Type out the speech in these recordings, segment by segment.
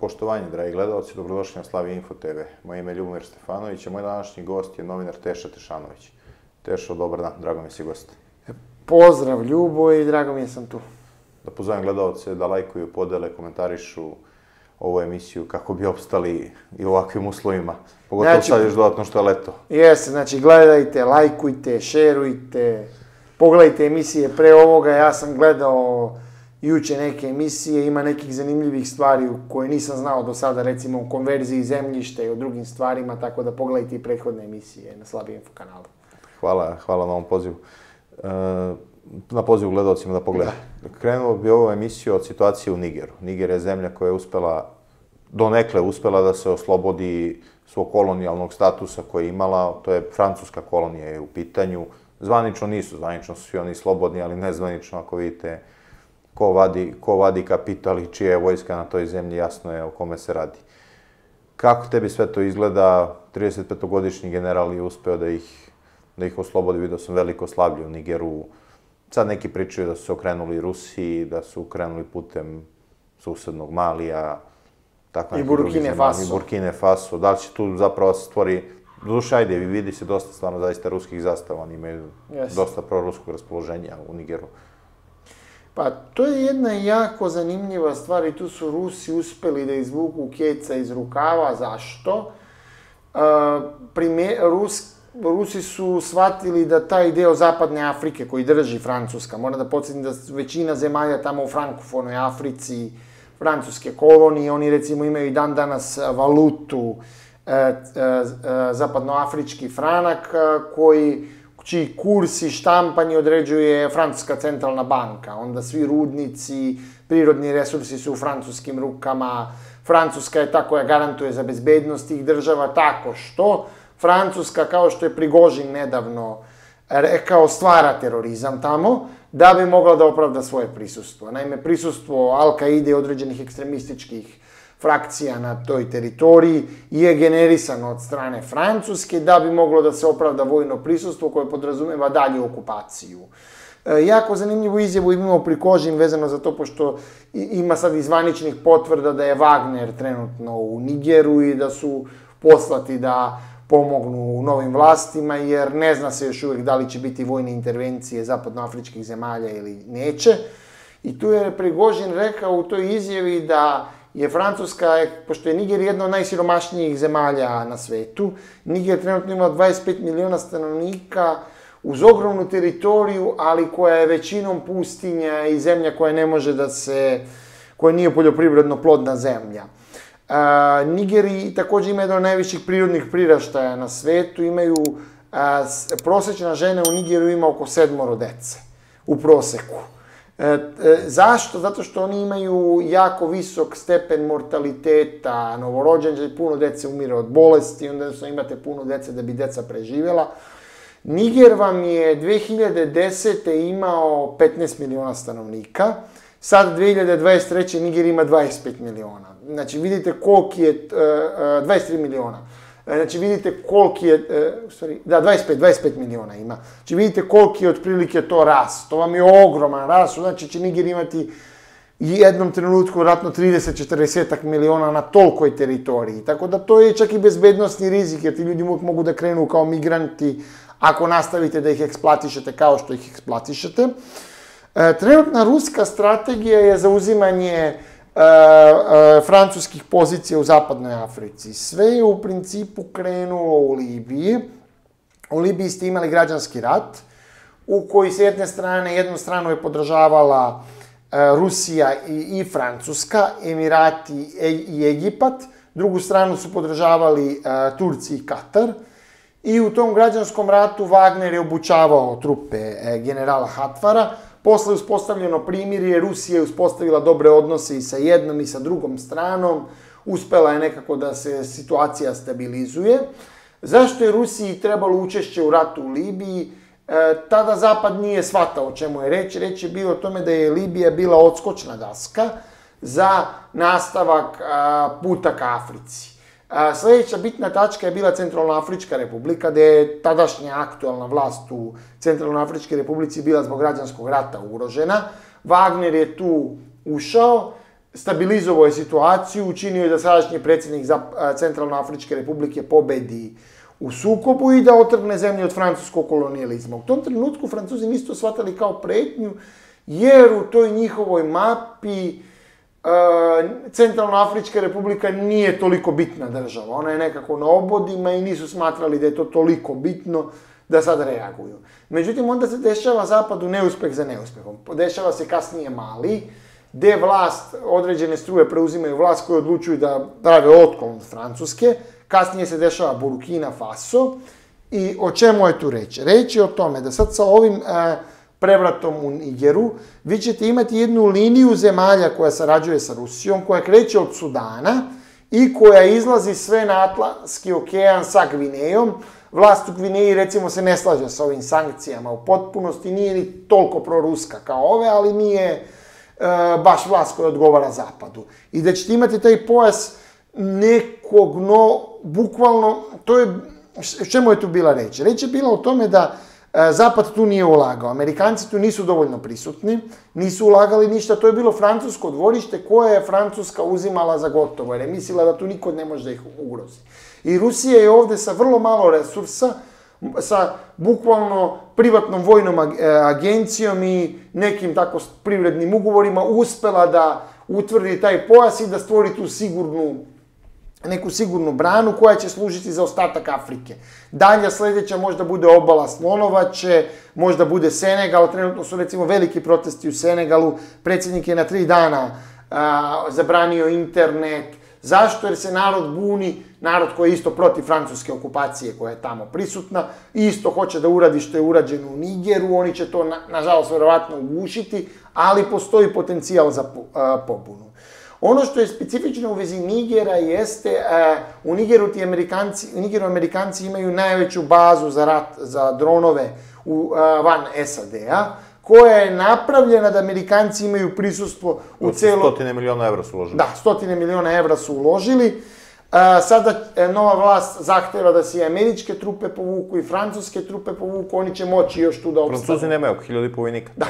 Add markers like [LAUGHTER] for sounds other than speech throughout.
Poštovanje, dragi gledalci, dobrodošli na Slavi Info TV. Moje ime je Ljubomir Stefanović, a moj današnji gost je novinar Teša Tešanović. Tešo, dobar dan, drago mi si gost. Pozdrav Ljubo i drago mi je sam tu. Da pozovem gledalce da lajkuju, podele, komentarišu ovu emisiju kako bi opstali i u ovakvim uslovima. Pogotovo Znači- sad još dodatno što je leto. Jeste, znači gledajte, lajkujte, šerujte, pogledajte emisije pre ovoga, ja sam gledao juče neke emisije, ima nekih zanimljivih stvari koje nisam znao do sada, recimo u konverziji zemljišta i o drugim stvarima, tako da pogledajte i prethodne emisije na Slabi Info kanalu. Hvala, hvala na ovom pozivu. E, na pozivu gledalcima da pogleda. Krenuo bi ovu emisiju od situacije u Nigeru. Niger je zemlja koja je uspela, donekle uspela da se oslobodi svog kolonijalnog statusa koji je imala, to je francuska kolonija je u pitanju. Zvanično nisu, zvanično su svi oni slobodni, ali nezvanično ako vidite ko vadi, ko vadi kapital i čija je vojska na toj zemlji, jasno je o kome se radi. Kako tebi sve to izgleda? 35-godišnji general je uspeo da ih, da ih oslobodi, vidio sam veliko slavlje u Nigeru. Sad neki pričaju da su se okrenuli Rusiji, da su krenuli putem susednog Malija, tako I Burkine Faso. I Burkine Faso. Da li će tu zapravo se stvori Duša, ajde, vi vidi se dosta stvarno zaista ruskih zastava, oni imaju Jeste. dosta proruskog raspoloženja u Nigeru. Pa to je jedna jako zanimljiva stvar i tu su Rusi uspeli da izvuku keca iz rukava. Zašto? Uh, primje, Rus, Rusi su shvatili da taj deo zapadne Afrike koji drži Francuska, moram da podsjetim da većina zemalja tamo u frankofonoj Africi, francuske kolonije, oni recimo imaju i dan danas valutu, e, e, e, zapadnoafrički franak, e, koji čiji kurs i štampanje određuje Francuska centralna banka. Onda svi rudnici, prirodni resursi su u francuskim rukama. Francuska je ta koja garantuje za bezbednost tih država tako što Francuska, kao što je Prigožin nedavno rekao, stvara terorizam tamo, da bi mogla da opravda svoje prisustvo. Naime, prisustvo Al-Qaide i određenih ekstremističkih frakcija na toj teritoriji je generisano od strane Francuske da bi moglo da se opravda vojno prisustvo koje podrazumeva dalju okupaciju. E, jako zanimljivu izjavu imamo Prikožin vezano za to, pošto i- ima sad izvaničnih potvrda da je Wagner trenutno u Nigeru i da su poslati da pomognu novim vlastima, jer ne zna se još uvijek da li će biti vojne intervencije zapadnoafričkih zemalja ili neće. I tu je Prigožin rekao u toj izjavi da je Francuska, pošto je Niger jedna od najsiromašnijih zemalja na svetu, Niger trenutno ima 25 miliona stanovnika, uz ogromnu teritoriju, ali koja je većinom pustinja i zemlja koja ne može da se, koja nije poljoprivredno plodna zemlja. Nigeri takođe ima jedan od najviših prirodnih priraštaja na svetu, imaju, prosečna žena u Nigeru ima oko sedmoro dece, u proseku. E, e, zašto? Zato što oni imaju jako visok stepen mortaliteta, novorođenja i puno dece umire od bolesti, onda jednostavno imate puno dece da bi deca preživjela. Niger vam je 2010. imao 15 miliona stanovnika, sad 2023. Niger ima 25 miliona. Znači vidite koliki je, e, e, 23 miliona. E, Znači vidite koliki je, e, stvari, da 25, 25 miliona ima. Znači vidite koliki je otprilike to rast. To vam je ogroman rast, znači će Niger imati jednom trenutku vratno 30-40 miliona na tolikoj teritoriji. Tako da to je čak i bezbednostni rizik, jer ti ljudi mogu da krenu kao migranti ako nastavite da ih eksploatišete kao što ih eksploatišete. E, trenutna ruska strategija je zauzimanje e, francuskih pozicija u zapadnoj Africi. Sve je u principu krenulo u Libiji. U Libiji ste imali građanski rat, u koji s jedne strane, jednu stranu je podržavala e, Rusija i, i Francuska, Emirati i Egipat, drugu stranu su podržavali Turci i Katar. I u tom građanskom ratu Wagner je obučavao trupe generala Hatvara. Posle je uspostavljeno primirje, Rusija je uspostavila dobre odnose i sa jednom i sa drugom stranom. Uspela je nekako da se situacija stabilizuje. Zašto je Rusiji trebalo učešće u ratu u Libiji? E, tada Zapad nije shvatao o čemu je reč. Reč je bilo o tome da je Libija bila odskočna daska za nastavak a, puta ka Africi. A, sledeća bitna tačka je bila Centralnoafrička republika, gde je tadašnja aktualna vlast u Centralnoafričkoj republici bila zbog građanskog rata ugrožena. Wagner je tu ušao. stabilizovao je situaciju, učinio je da sadašnji predsjednik Centralnoafričke republike pobedi u sukobu i da otrgne zemlju od francuskog kolonijalizma. U tom trenutku Francuzi nisu to shvatali kao pretnju, jer u toj njihovoj mapi Centralnoafrička republika nije toliko bitna država. Ona je nekako na obodima i nisu smatrali da je to toliko bitno da sad reaguju. Međutim, onda se dešava zapadu neuspeh za neuspehom. Dešava se kasnije Mali, gde vlast, određene struje preuzimaju vlast koje odlučuju da prave otklon od Francuske, kasnije se dešava Burkina Faso, i o čemu je tu reći? Reći o tome da sad sa ovim e, prevratom u Nigeru, vi ćete imati jednu liniju zemalja koja sarađuje sa Rusijom, koja kreće od Sudana i koja izlazi sve na Atlantski okean sa Gvinejom. Vlast u Gvineji recimo se ne slaže sa ovim sankcijama u potpunosti, nije ni toliko proruska kao ove, ali nije E, baš vlast koja odgovara zapadu. I da ćete imati taj pojas nekog, no, bukvalno, to je, čemu je tu bila reč? Reč je bila o tome da Zapad tu nije ulagao, Amerikanci tu nisu dovoljno prisutni, nisu ulagali ništa, to je bilo francusko dvorište koje je Francuska uzimala za gotovo, jer je mislila da tu niko ne može da ih ugrozi. I Rusija je ovde sa vrlo malo resursa, sa bukvalno privatnom vojnom e, agencijom i nekim tako privrednim ugovorima uspela da utvrdi taj pojas i da stvori tu sigurnu neku sigurnu branu koja će služiti za ostatak Afrike. Dalja sledeća možda bude obala Slonovače, možda bude Senegal, trenutno su recimo veliki protesti u Senegalu, predsjednik je na tri dana a, zabranio internet, Zašto? Jer se narod buni, narod koji je isto protiv francuske okupacije koja je tamo prisutna, isto hoće da uradi što je urađeno u Nigeru, oni će to, na, nažalost, verovatno ugušiti, ali postoji potencijal za pobunu. Ono što je specifično u vezi Nigera jeste, u Nigeru ti Amerikanci, u Nigeru Amerikanci imaju najveću bazu za rat, za dronove u, van SAD-a, koja je napravljena da Amerikanci imaju prisustvo u celo... Stotine miliona evra su uložili. Da, stotine miliona evra su uložili. A, sada e, nova vlast zahteva da se i američke trupe povuku i francuske trupe povuku, oni će moći još tu da opstanu. Francuzi nemaju oko hiljada i po vojnika. Da.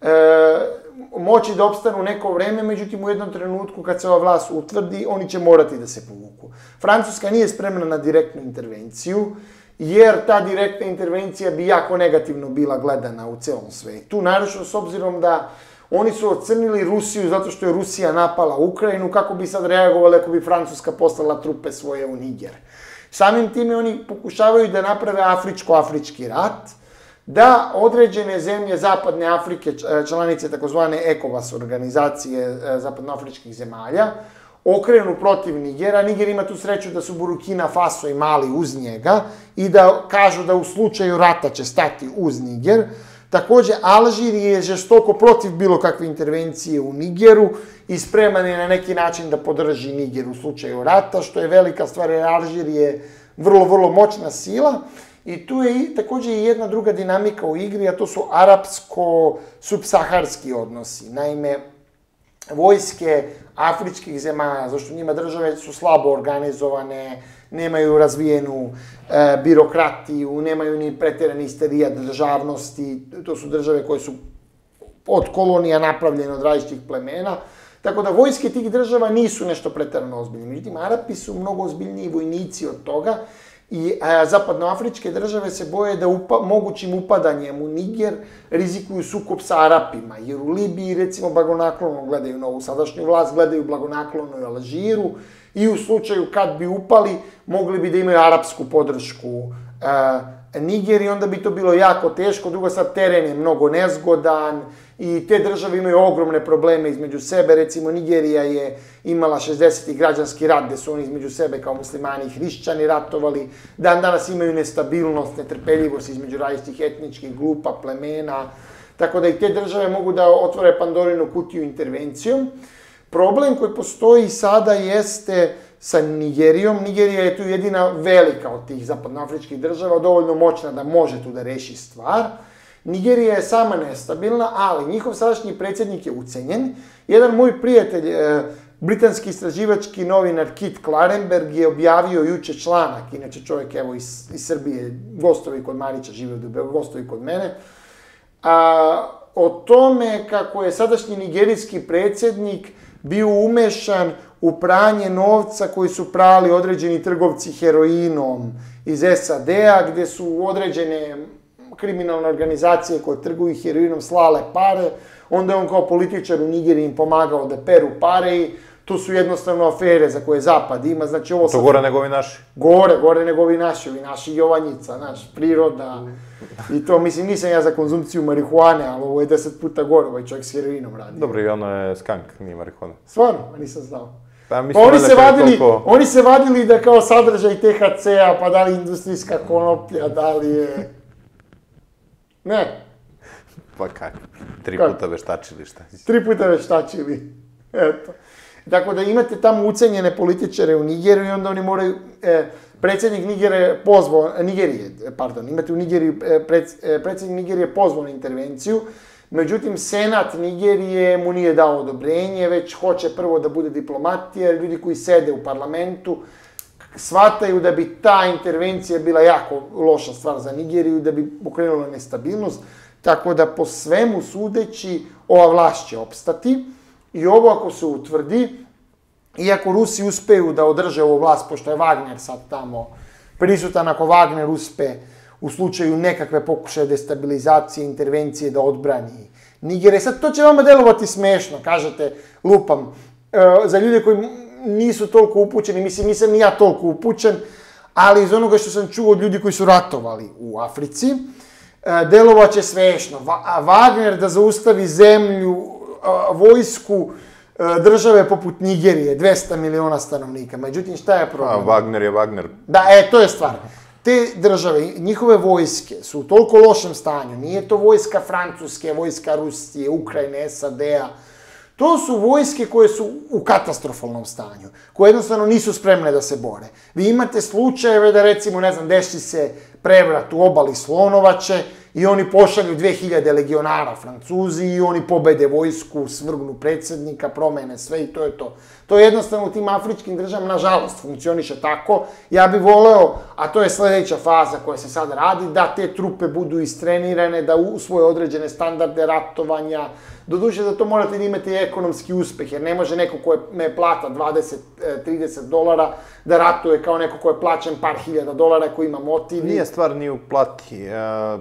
E, moći da opstanu neko vreme, međutim u jednom trenutku kad se ova vlast utvrdi, oni će morati da se povuku. Francuska nije spremna na direktnu intervenciju jer ta direktna intervencija bi jako negativno bila gledana u celom svetu, naravno s obzirom da oni su ocrnili Rusiju zato što je Rusija napala Ukrajinu, kako bi sad reagovali ako bi Francuska poslala trupe svoje u Niger. Samim time oni pokušavaju da naprave afričko-afrički rat, da određene zemlje Zapadne Afrike, članice takozvane ECOWAS organizacije e, zapadnoafričkih zemalja, okrenu protiv Nigera. Niger ima tu sreću da su Burukina Faso i Mali uz njega i da kažu da u slučaju rata će stati uz Niger. Takođe, Alžir je žestoko protiv bilo kakve intervencije u Nigeru i spreman je na neki način da podrži Niger u slučaju rata, što je velika stvar, jer Alžir je vrlo, vrlo moćna sila. I tu je takođe i jedna druga dinamika u igri, a to su arapsko-subsaharski odnosi. Naime, vojske afričkih zemalja, zašto njima države su slabo organizovane, nemaju razvijenu e, birokratiju, nemaju ni preterani isterijat državnosti, to su države koje su od kolonija napravljene od različitih plemena, Tako da vojske tih država nisu nešto preterano ozbiljne. Međutim, Arapi su mnogo ozbiljniji vojnici od toga i a, zapadnoafričke države se boje da upa, mogućim upadanjem u Niger rizikuju sukob sa Arapima, jer u Libiji recimo blagonaklono gledaju novu sadašnju vlast, gledaju blagonaklono i Alžiru i u slučaju kad bi upali mogli bi da imaju arapsku podršku a, Niger i onda bi to bilo jako teško, drugo sad teren je mnogo nezgodan, i te države imaju ogromne probleme između sebe. Recimo, Nigerija je imala 60. građanski rat gde su oni između sebe kao muslimani i hrišćani ratovali. Dan danas imaju nestabilnost, netrpeljivost između različitih etničkih grupa, plemena. Tako da i te države mogu da otvore Pandorinu kutiju intervencijom. Problem koji postoji sada jeste sa Nigerijom. Nigerija je tu jedina velika od tih zapadnoafričkih država, dovoljno moćna da može tu da reši stvar. Nigerija je sama nestabilna, ali njihov sadašnji predsjednik je ucenjen. Jedan moj prijatelj, e, britanski istraživački novinar Kit Klarenberg je objavio juče članak, inače čovjek evo iz, iz Srbije, gostovi kod Marića, žive u Dubeu, gostovi kod mene, a, o tome kako je sadašnji nigerijski predsjednik bio umešan u pranje novca koji su prali određeni trgovci heroinom iz SAD-a, gde su određene kriminalne organizacije koje trguju heroinom slale pare, onda je on kao političar u Nigeriji im pomagao da peru pare i to su jednostavno afere za koje Zapad ima, znači ovo... To gore nego ovi naši. Gore, gore nego ovi naši, ovi naši Jovanjica, naš, priroda. I to, mislim, nisam ja za konzumciju marihuane, ali ovo je deset puta gore, ovaj čovjek s heroinom radi. Dobro, i ono je skank, nije marihuana. Stvarno, nisam znao. Pa, Pa mislim, oni valjda se vadili, toliko- oni se vadili da kao sadržaj THC-a, pa da li industrijska konoplja, da li je... Ne, Pa kako? Tri Kako? puta veštačili šta? tri puta veštačili. Eto. Tako da imate tamo ucenjene političare u Nigeriju i onda oni moraju... E, predsjednik Nigere pozvao, Nigerije, pardon, imate u Nigeriji, e, pred, e, predsjednik Nigerije pozvao na intervenciju, međutim, Senat Nigerije mu nije dao odobrenje, već hoće prvo da bude diplomatija, ljudi koji sede u parlamentu shvataju da bi ta intervencija bila jako loša stvar za Nigeriju, da bi pokrenula nestabilnost, tako da po svemu sudeći ova vlast će opstati. I ovo ako se utvrdi, iako Rusi uspeju da održe ovu vlast, pošto je Wagner sad tamo prisutan, ako Wagner uspe u slučaju nekakve pokušaje destabilizacije, intervencije da odbrani Nigere. Sad to će vama delovati smešno, kažete, lupam, e, za ljude koji nisu toliko upućeni, mislim, nisam ni ja toliko upućen, ali iz onoga što sam čuo od ljudi koji su ratovali u Africi, e, delovaće a Wagner da zaustavi zemlju, a, vojsku e, države poput Nigerije, 200 miliona stanovnika. Međutim, šta je A, problem? Wagner je Wagner. Da, e, to je stvar. Te države, njihove vojske su u toliko lošem stanju. Nije to vojska Francuske, vojska Rusije, Ukrajine, SAD-a. To su vojske koje su u katastrofalnom stanju, koje jednostavno nisu spremne da se bore. Vi imate slučajeve da recimo, ne znam, desi se prevrat u obali Slonovače i oni pošalju 2000 legionara Francuzi i oni pobede vojsku, svrgnu predsjednika, promene sve i to je to. To jednostavno u tim afričkim državama, nažalost, funkcioniše tako. Ja bih voleo, a to je sledeća faza koja se sad radi, da te trupe budu istrenirane, da usvoje određene standarde ratovanja. Doduše da to morate da imate ekonomski uspeh, jer ne može neko ko je, me plata 20-30 dolara da ratuje kao neko ko je plaćen par hiljada dolara, ko ima motiv. Nije stvar ni u plati. E,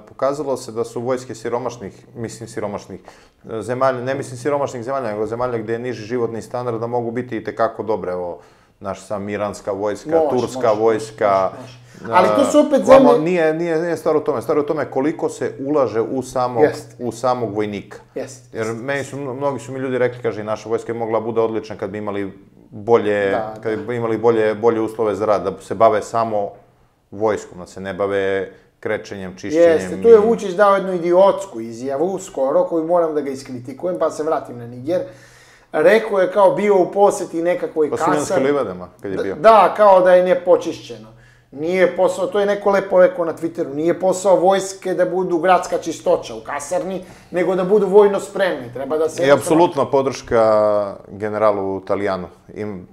pokazalo se da su vojske siromašnih, mislim siromašnih e, zemalja, ne mislim siromašnih zemalja, nego zemalja gde je niži životni standard, da mogu biti i tekako dobre. Evo, naš sam iranska vojska, Može, turska može, vojska. može. Ali to su opet e, vamo zemlje- Nije, nije, nije stvar u tome, stvar u tome koliko se ulaže u samog, Jest. u samog vojnika. Jest, Jer jest, meni su, mnogi su mi ljudi rekli, kaže, naša vojska je mogla bude odlična kad bi imali bolje, Da, kad bi imali bolje, bolje uslove za rad, da se bave samo vojskom, da se ne bave krečenjem, čišćenjem. Jeste, tu je Vučić dao jednu idiotsku izjavu skoro, koju moram da ga iskritikujem, pa se vratim na Niger. Rekao je kao bio u poseti nekakvoj Pa Suljanske kasar. livadama, kad je bio. Da, kao da je nepočišćeno. Nije posao, to je neko lepo rekao na Twitteru, nije posao vojske da budu gradska čistoća u kasarni, nego da budu vojno spremni. Treba da se... I apsolutna podrška generalu Talijanu. Im,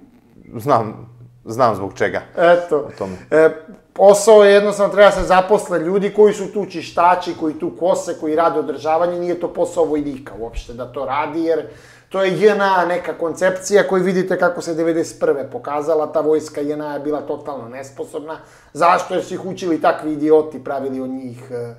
znam, znam zbog čega. Eto. O tome. E, posao je jednostavno treba se zaposle ljudi koji su tu čištači, koji tu kose, koji rade održavanje, nije to posao vojnika uopšte da to radi, jer to je JNA neka koncepcija koju vidite kako se 91. pokazala, ta vojska JNA je bila totalno nesposobna. Zašto? Jer su ih učili takvi idioti, pravili od njih... e,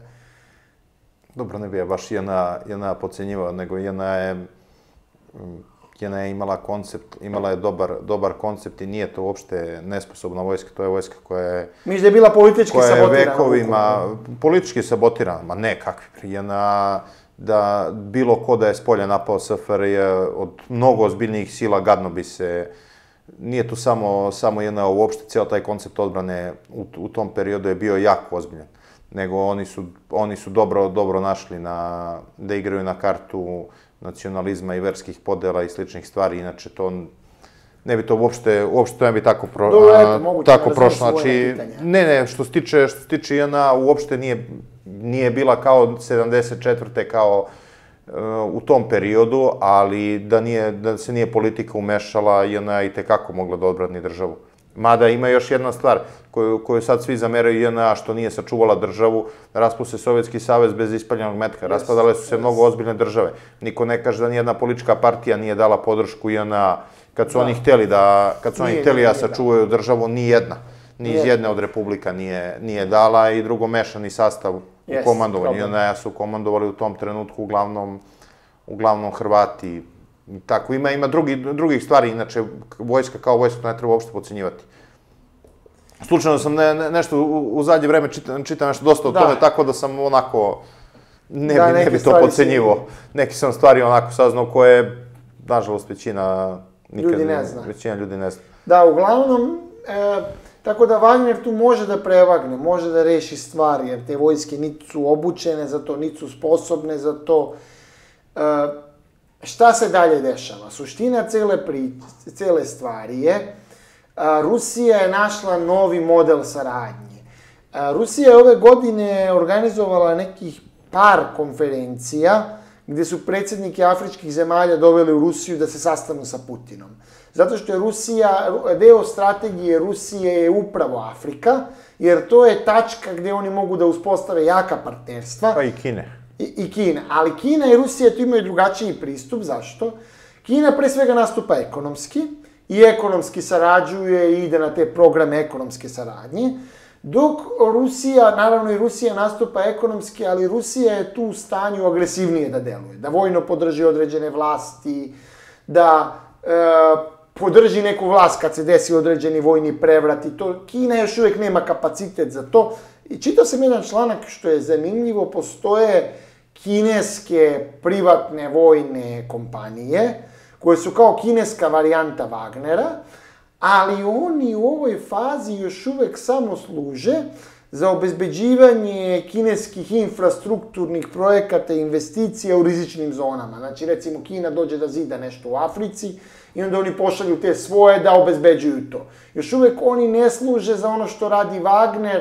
Dobro, ne bi ja baš jedna, jedna pocenjivao, nego jedna je, mm, jedna je imala koncept, imala je dobar, dobar koncept i nije to uopšte nesposobna vojska, to je vojska koja je, Misliš da je bila politički koja je sabotirana? vekovima, politički sabotirana, ma ne, kakvi jedna, da bilo ko da je s polja napao SFRJ od mnogo ozbiljnijih sila gadno bi se, nije tu samo, samo jedna, uopšte cijel taj koncept odbrane u, u tom periodu je bio jako ozbiljan. Nego oni su, oni su dobro, dobro našli na, da igraju na kartu nacionalizma i verskih podela i sličnih stvari, inače to ne bi to uopšte, uopšte to ne bi tako, pro, Dobro, eto, moguće tako da prošlo. Znači, ne, ne, što se tiče, što se tiče JNA, uopšte nije, nije bila kao 74. kao e, u tom periodu, ali da, nije, da se nije politika umešala, je i tekako mogla da odbrani državu. Mada ima još jedna stvar koju, koju sad svi zameraju JNA što nije sačuvala državu, raspu se Sovjetski savez bez ispaljenog metka, yes, raspadale su se yes. mnogo ozbiljne države. Niko ne kaže da nijedna politička partija nije dala podršku JNA kad su da. oni hteli da, kad su nije, oni hteli da sačuvaju državu, ni jedna. Ni iz jedne od republika nije, nije dala i drugo mešani sastav yes, u komandovanju. JNA su komandovali u tom trenutku uglavnom, uglavnom Hrvati, Tako, ima, ima drugi, drugih stvari, inače, vojska kao vojska, to ne treba uopšte pocenjivati. Slučajno sam ne, ne, nešto u, u zadnje vreme čitam, čitam nešto dosta o da. tome, tako da sam onako, ne da, bi, ne bi to pocenjivo. Si... Neki sam stvari onako saznao koje, nažalost, većina nikad ljudi ne zna. Većina ljudi ne zna. Da, uglavnom, e, tako da Wagner tu može da prevagne, može da reši stvari, jer te vojske niti su obučene za to, niti su sposobne za to. E, šta se dalje dešava? Suština cele, pri, cele stvari je Rusija je našla novi model saradnje. Rusija je ove godine organizovala nekih par konferencija gde su predsednike afričkih zemalja doveli u Rusiju da se sastanu sa Putinom. Zato što je Rusija, deo strategije Rusije je upravo Afrika, jer to je tačka gde oni mogu da uspostave jaka partnerstva. Pa i Kine. I, i Kina. Ali Kina i Rusija tu imaju drugačiji pristup. Zašto? Kina pre svega nastupa ekonomski, i ekonomski sarađuje i ide na te programe ekonomske saradnje. Dok Rusija, naravno i Rusija nastupa ekonomski, ali Rusija je tu u stanju agresivnije da deluje, da vojno podrži određene vlasti, da e, podrži neku vlast kad se desi određeni vojni prevrat i to. Kina još uvek nema kapacitet za to. I čitao sam jedan članak što je zanimljivo, postoje kineske privatne vojne kompanije, koje su kao kineska varijanta Wagnera, ali oni u ovoj fazi još uvek samo služe za obezbeđivanje kineskih infrastrukturnih projekata i investicija u rizičnim zonama. Znači, recimo, Kina dođe da zida nešto u Africi i onda oni pošalju te svoje da obezbeđuju to. Još uvek oni ne služe za ono što radi Wagner,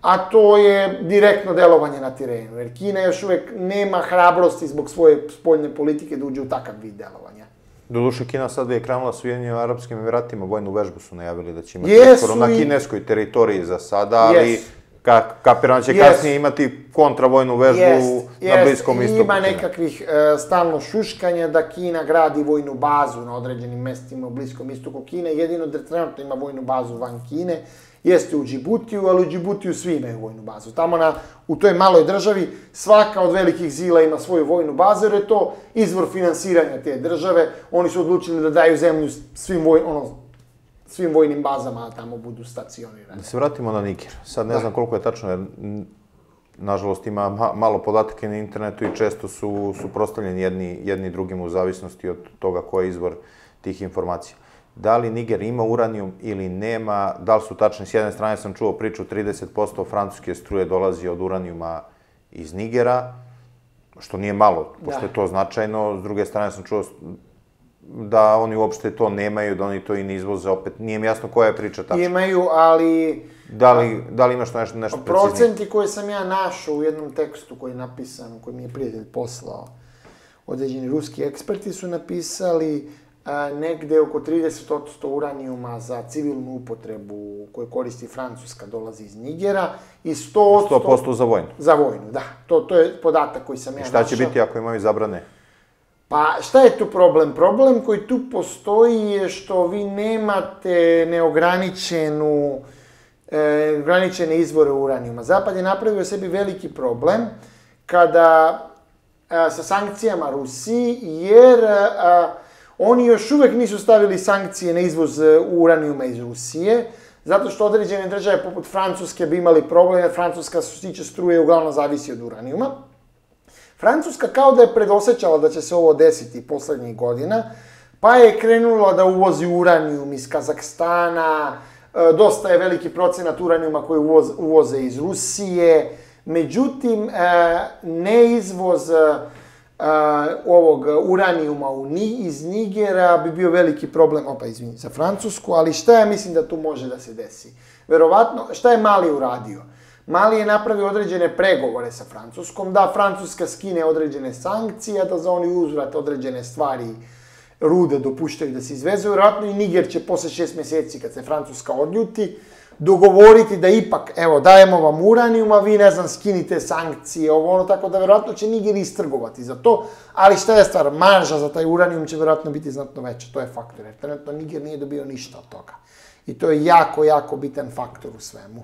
a to je direktno delovanje na terenu, jer Kina još uvek nema hrabrosti zbog svoje spoljne politike da uđe u takav vid delovanja. Doduše, Kina sad je krenula s Ujedinjenim Arabskim Emiratima, vojnu vežbu su najavili da će imati yes, skoro na kineskoj teritoriji za sada, ali yes. ka, kapiram će yes. kasnije imati kontravojnu vežbu yes. na Bliskom istoku. Ima nekakvih uh, stalno šuškanja da Kina gradi vojnu bazu na određenim mestima u Bliskom istoku Kine, jedino da trenutno ima vojnu bazu van Kine jeste u Džibutiju, ali u Džibutiju svi imaju vojnu bazu. Tamo na, u toj maloj državi svaka od velikih zila ima svoju vojnu bazu, jer je to izvor finansiranja te države. Oni su odlučili da daju zemlju svim, voj, ono, svim vojnim bazama, a tamo budu stacionirani. Da se vratimo na Niger. Sad ne da. znam koliko je tačno, jer nažalost ima ma, malo podataka na internetu i često su suprostavljeni jedni, jedni drugim u zavisnosti od toga ko je izvor tih informacija da li Niger ima uranijum ili nema, da li su tačni. S jedne strane sam čuo priču 30% francuske struje dolazi od uranijuma iz Nigera, što nije malo, pošto da. je to značajno. S druge strane sam čuo da oni uopšte to nemaju, da oni to i ne izvoze opet. Nije mi jasno koja je priča tačna. Imaju, ali... Da li, da li imaš nešto, nešto preciznije? Procenti koje sam ja našao u jednom tekstu koji je napisan, koji mi je prijatelj poslao, određeni ruski eksperti su napisali negde oko 30% uranijuma za civilnu upotrebu koju koristi Francuska dolazi iz Nigera i 100%... 100% za vojnu. Za vojnu, da. To, to je podatak koji sam ja našao. Šta će biti ako imaju zabrane? Pa šta je tu problem? Problem koji tu postoji je što vi nemate neograničenu e, ograničene izvore uranijuma. Zapad je napravio sebi veliki problem kada e, sa sankcijama Rusiji, jer a, Oni još uvek nisu stavili sankcije na izvoz e, uranijuma iz Rusije, zato što određene države poput Francuske bi imali problem, jer Francuska su stiče struje uglavnom zavisi od uranijuma. Francuska kao da je predosećala da će se ovo desiti poslednjih godina, pa je krenula da uvozi uranijum iz Kazahstana, e, dosta je veliki procenat uranijuma koji uvoz, uvoze iz Rusije, međutim, e, ne izvoz a, ovog uranijuma u, ni, iz Nigera bi bio veliki problem, opa izvini, za Francusku, ali šta ja mislim da tu može da se desi? Verovatno, šta je Mali uradio? Mali je napravio određene pregovore sa Francuskom, da Francuska skine određene sankcije, da za oni uzvrat određene stvari rude dopuštaju da se izvezu, vjerojatno i Niger će posle šest mjeseci, kad se Francuska odljuti, dogovoriti da ipak, evo, dajemo vam uranijum, a vi, ne znam, skinite sankcije, ovo ono, tako da vjerojatno će Niger istrgovati za to, ali šta je stvar, marža za taj uranijum će vjerojatno biti znatno veća, to je faktor, jer trenutno Niger nije dobio ništa od toga. I to je jako, jako bitan faktor u svemu.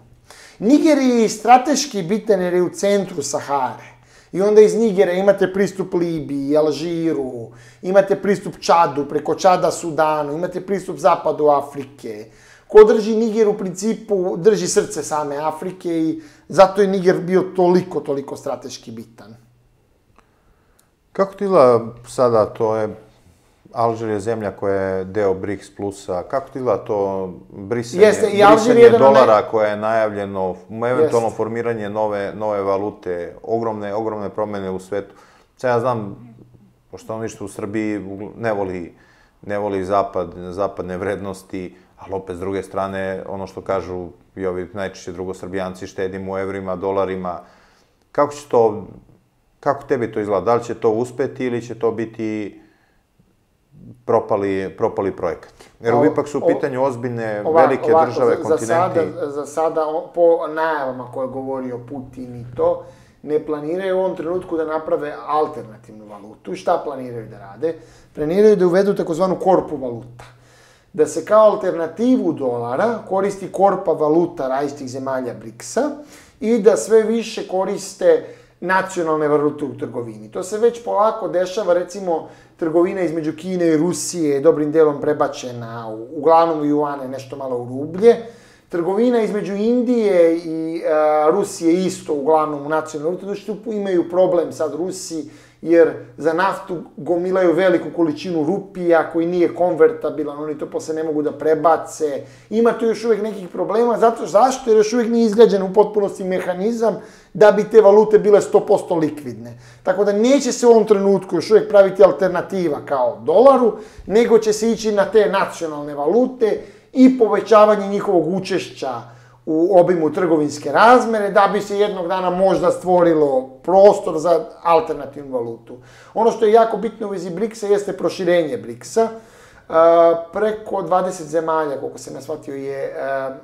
Niger je strateški bitan jer je u centru Sahare. I onda iz Nigera imate pristup Libiji, Alžiru, imate pristup Čadu, preko Čada Sudanu, imate pristup Zapadu Afrike. Ko drži Niger u principu, drži srce same Afrike i zato je Niger bio toliko, toliko strateški bitan. Kako ti sada, to je Alžir je zemlja koja je deo BRICS plusa. Kako ti izgleda to brisanje, Jeste, i brisanje je dolara naj- koje je najavljeno, eventualno Jeste. formiranje nove, nove valute, ogromne, ogromne promjene u svetu. Sad ja znam, pošto on ništa u Srbiji ne voli, ne voli zapad, zapadne vrednosti, ali opet s druge strane, ono što kažu i ovi najčešće drugosrbijanci, štedimo u evrima, dolarima. Kako će to, kako tebi to izgleda? Da li će to uspeti ili će to biti propali, propali projekat. Jer Ovo- ipak su u pitanju ozbiljne, Ovako, velike ovako, države, za, kontinenti. Za sada, za sada, o- po najavama koje je govorio Putin i to, ne planiraju u ovom trenutku da naprave alternativnu valutu. Šta planiraju da rade? Planiraju da uvedu takozvanu korpu valuta. Da se kao alternativu dolara koristi korpa valuta različitih zemalja BRICS-a i da sve više koriste nacionalne valute u trgovini. To se već polako dešava, recimo, trgovina između Kine i Rusije je dobrim delom prebačena uglavnom u juane, nešto malo u rublje. Trgovina između Indije i a, Rusije isto uglavnom u nacionalnoj valuti, zato imaju problem sad Rusi, jer za naftu gomilaju veliku količinu rupija koji nije konvertabilan, oni to posle ne mogu da prebace. Ima tu još uvijek nekih problema, zato zašto? Jer još uvijek nije izgrađen u potpunosti mehanizam da bi te valute bile 100% likvidne. Tako da neće se u ovom trenutku još uvijek praviti alternativa kao dolaru, nego će se ići na te nacionalne valute i povećavanje njihovog učešća u obimu trgovinske razmere, da bi se jednog dana možda stvorilo prostor za alternativnu valutu. Ono što je jako bitno u vezi BRICS-a jeste proširenje BRICS-a. Uh, preko 20 zemalja, koliko sam ja shvatio, je uh,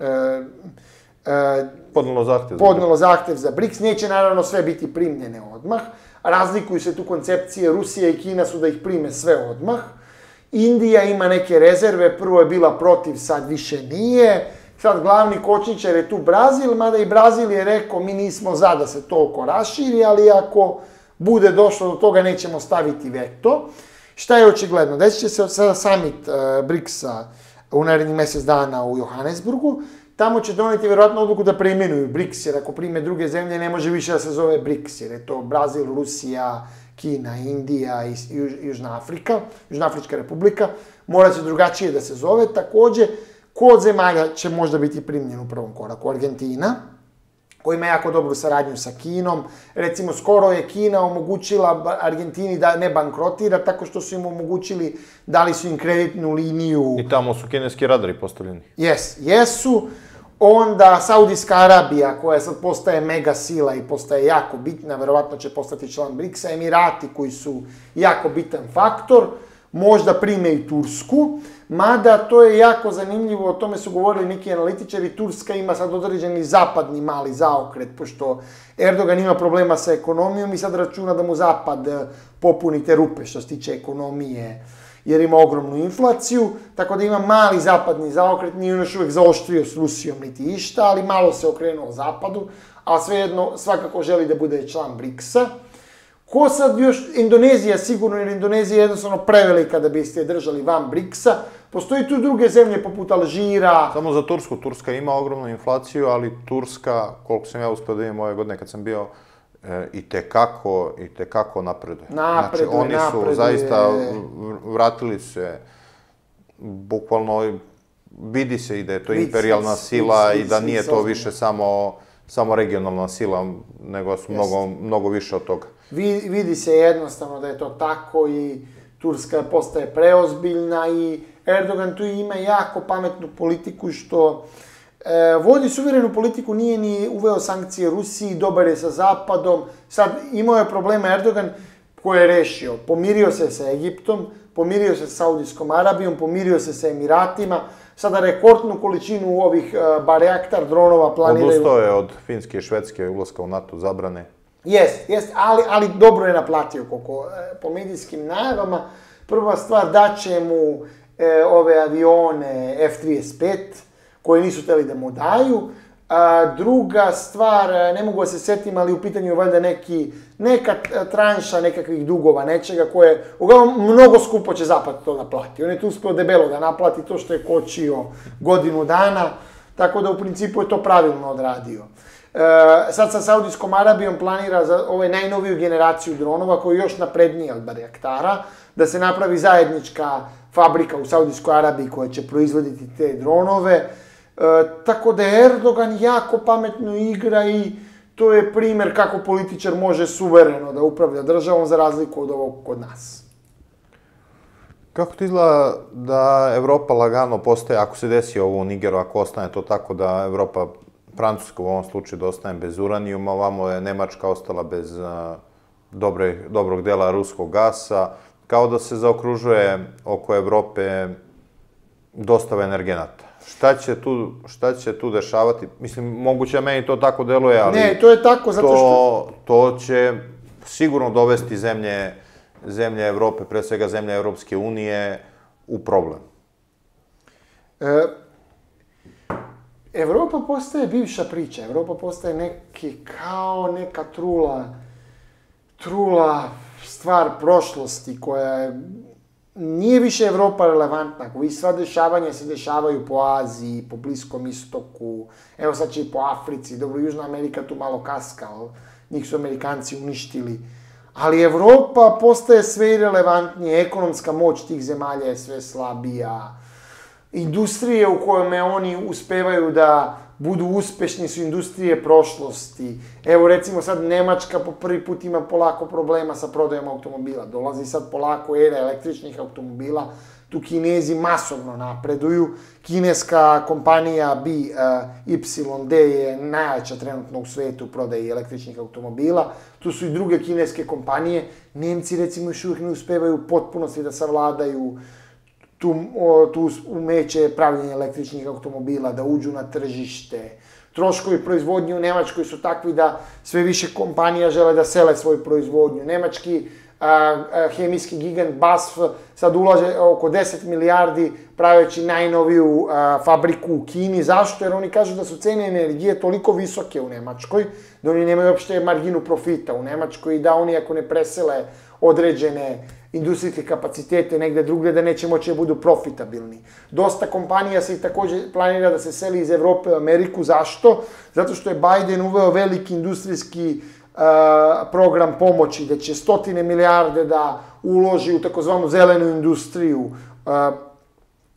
uh, uh, Podnalo zahtjev. za podnelo zahtev za BRICS, neće naravno sve biti primljene odmah. Razlikuju se tu koncepcije, Rusija i Kina su da ih prime sve odmah. Indija ima neke rezerve, prvo je bila protiv, sad više nije. Sad glavni kočničar je tu Brazil, mada i Brazil je rekao mi nismo za da se toliko raširi, ali ako bude došlo do toga nećemo staviti veto. Šta je očigledno? Desit će se sada summit uh, BRICS-a u narednih mjesec dana u Johannesburgu. Tamo će doneti vjerojatno odluku da preimenuju BRICS, jer ako prime druge zemlje ne može više da se zove BRICS, jer je to Brazil, Rusija, Kina, Indija i Juž- Južna Afrika, Južnoafrička republika. Mora će drugačije da se zove. Također, ko od zemalja će možda biti primljen u prvom koraku? Argentina, koji ima jako dobru saradnju sa Kinom. Recimo, skoro je Kina omogućila Argentini da ne bankrotira tako što su im omogućili, dali su im kreditnu liniju. I tamo su kineski radari postavljeni. Jes, jesu. Onda Saudijska Arabija, koja sad postaje mega sila i postaje jako bitna, verovatno će postati član BRICS-a, Emirati koji su jako bitan faktor, možda prime i Tursku, mada to je jako zanimljivo, o tome su govorili neki analitičari, Turska ima sad određeni zapadni mali zaokret, pošto Erdogan ima problema sa ekonomijom i sad računa da mu zapad eh, popuni te rupe što se tiče ekonomije jer ima ogromnu inflaciju, tako da ima mali zapadni zaokret, nije još uvijek zaoštrio s Rusijom niti išta, ali malo se okrenuo zapadu, a svejedno svakako želi da bude član BRICS-a. Ko sad još, Indonezija sigurno, jer Indonezija je jednostavno prevelika da biste je držali van BRICS-a. Postoji tu druge zemlje poput Alžira, Samo za Tursku. Turska ima ogromnu inflaciju, ali Turska, koliko sam ja uspio da vidim ove godine kad sam bio, e, i tekako, i tekako napreduje. Napreduje, znači, oni napreduje. su zaista vratili se, bukvalno vidi se i da je to se, sila i da nije to više samo, samo regionalna sila, nego su mnogo, mnogo više od toga. Vi- vidi se jednostavno da je to tako i Turska postaje preozbiljna i Erdogan tu ima jako pametnu politiku što e, vodi suverenu politiku, nije ni uveo sankcije Rusiji, dobar je sa Zapadom. Sad imao je problema Erdogan koje je rešio. Pomirio se sa Egiptom, pomirio se sa Saudijskom Arabijom, pomirio se sa Emiratima, sada rekordnu količinu ovih uh, Bareaktar dronova planiraju. Odustao je od Finske i Švedske ulaska u NATO zabrane. Jest, jest, ali, ali dobro je naplatio koliko e, po medijskim najavama. Prva stvar da će mu e, ove avione F-35 koje nisu hteli da mu daju. A, druga stvar, ne mogu da se setim, ali u pitanju je valjda neki, neka tranša nekakvih dugova, nečega koje, uglavnom, mnogo skupo će Zapad to naplati. On je tu uspeo debelo da naplati to što je kočio godinu dana, tako da u principu je to pravilno odradio. E, sad sa Saudijskom Arabijom planira za ovaj najnoviju generaciju dronova koji je još napredniji od Barjaktara, da se napravi zajednička fabrika u Saudijskoj Arabiji koja će proizvoditi te dronove. E, tako da Erdogan jako pametno igra i to je primer kako političar može suvereno da upravlja državom za razliku od ovog kod nas. Kako ti izgleda da Evropa lagano postaje, ako se desi ovo u Nigeru, ako ostane to tako da Evropa Francuska u ovom slučaju da ostane bez uranijuma, ovamo je Nemačka ostala bez dobre, dobrog dela ruskog gasa, kao da se zaokružuje oko Evrope dostava energenata. Šta će tu, šta će tu dešavati? Mislim, moguće meni to tako deluje, ali... Ne, to je tako, zato što... To, to će sigurno dovesti zemlje, zemlje Evrope, pre svega zemlje Evropske unije, u problem. E, Evropa postaje bivša priča, Evropa postaje neki, kao neka trula, trula stvar prošlosti koja je, nije više Evropa relevantna, koji sva dešavanja se dešavaju po Aziji, po Bliskom istoku, evo sad će i po Africi, dobro, Južna Amerika tu malo kaska, njih su Amerikanci uništili, ali Evropa postaje sve irelevantnije, ekonomska moć tih zemalja je sve slabija, industrije u kojome oni uspevaju da budu uspešni su industrije prošlosti. Evo recimo sad Nemačka po prvi put ima polako problema sa prodajom automobila. Dolazi sad polako era električnih automobila, tu Kinezi masovno napreduju. Kineska kompanija BYD je najjača trenutno u svetu u prodaji električnih automobila. Tu su i druge kineske kompanije. Nemci recimo još uvijek ne uspevaju potpunosti da savladaju uh, tu, o, tu umeće pravljenje električnih automobila, da uđu na tržište. Troškovi proizvodnje u Nemačkoj su takvi da sve više kompanija žele da sele svoju proizvodnju. Nemački a, a, hemijski gigant BASF sad ulaže oko 10 milijardi praveći najnoviju a, fabriku u Kini. Zašto? Jer oni kažu da su cene energije toliko visoke u Nemačkoj, da oni nemaju uopšte marginu profita u Nemačkoj i da oni ako ne presele određene industrijske kapacitete negde drugde da neće moći da budu profitabilni. Dosta kompanija se i takođe planira da se seli iz Evrope u Ameriku. Zašto? Zato što je Biden uveo veliki industrijski uh, program pomoći, da će stotine milijarde da uloži u takozvanu zelenu industriju. Uh,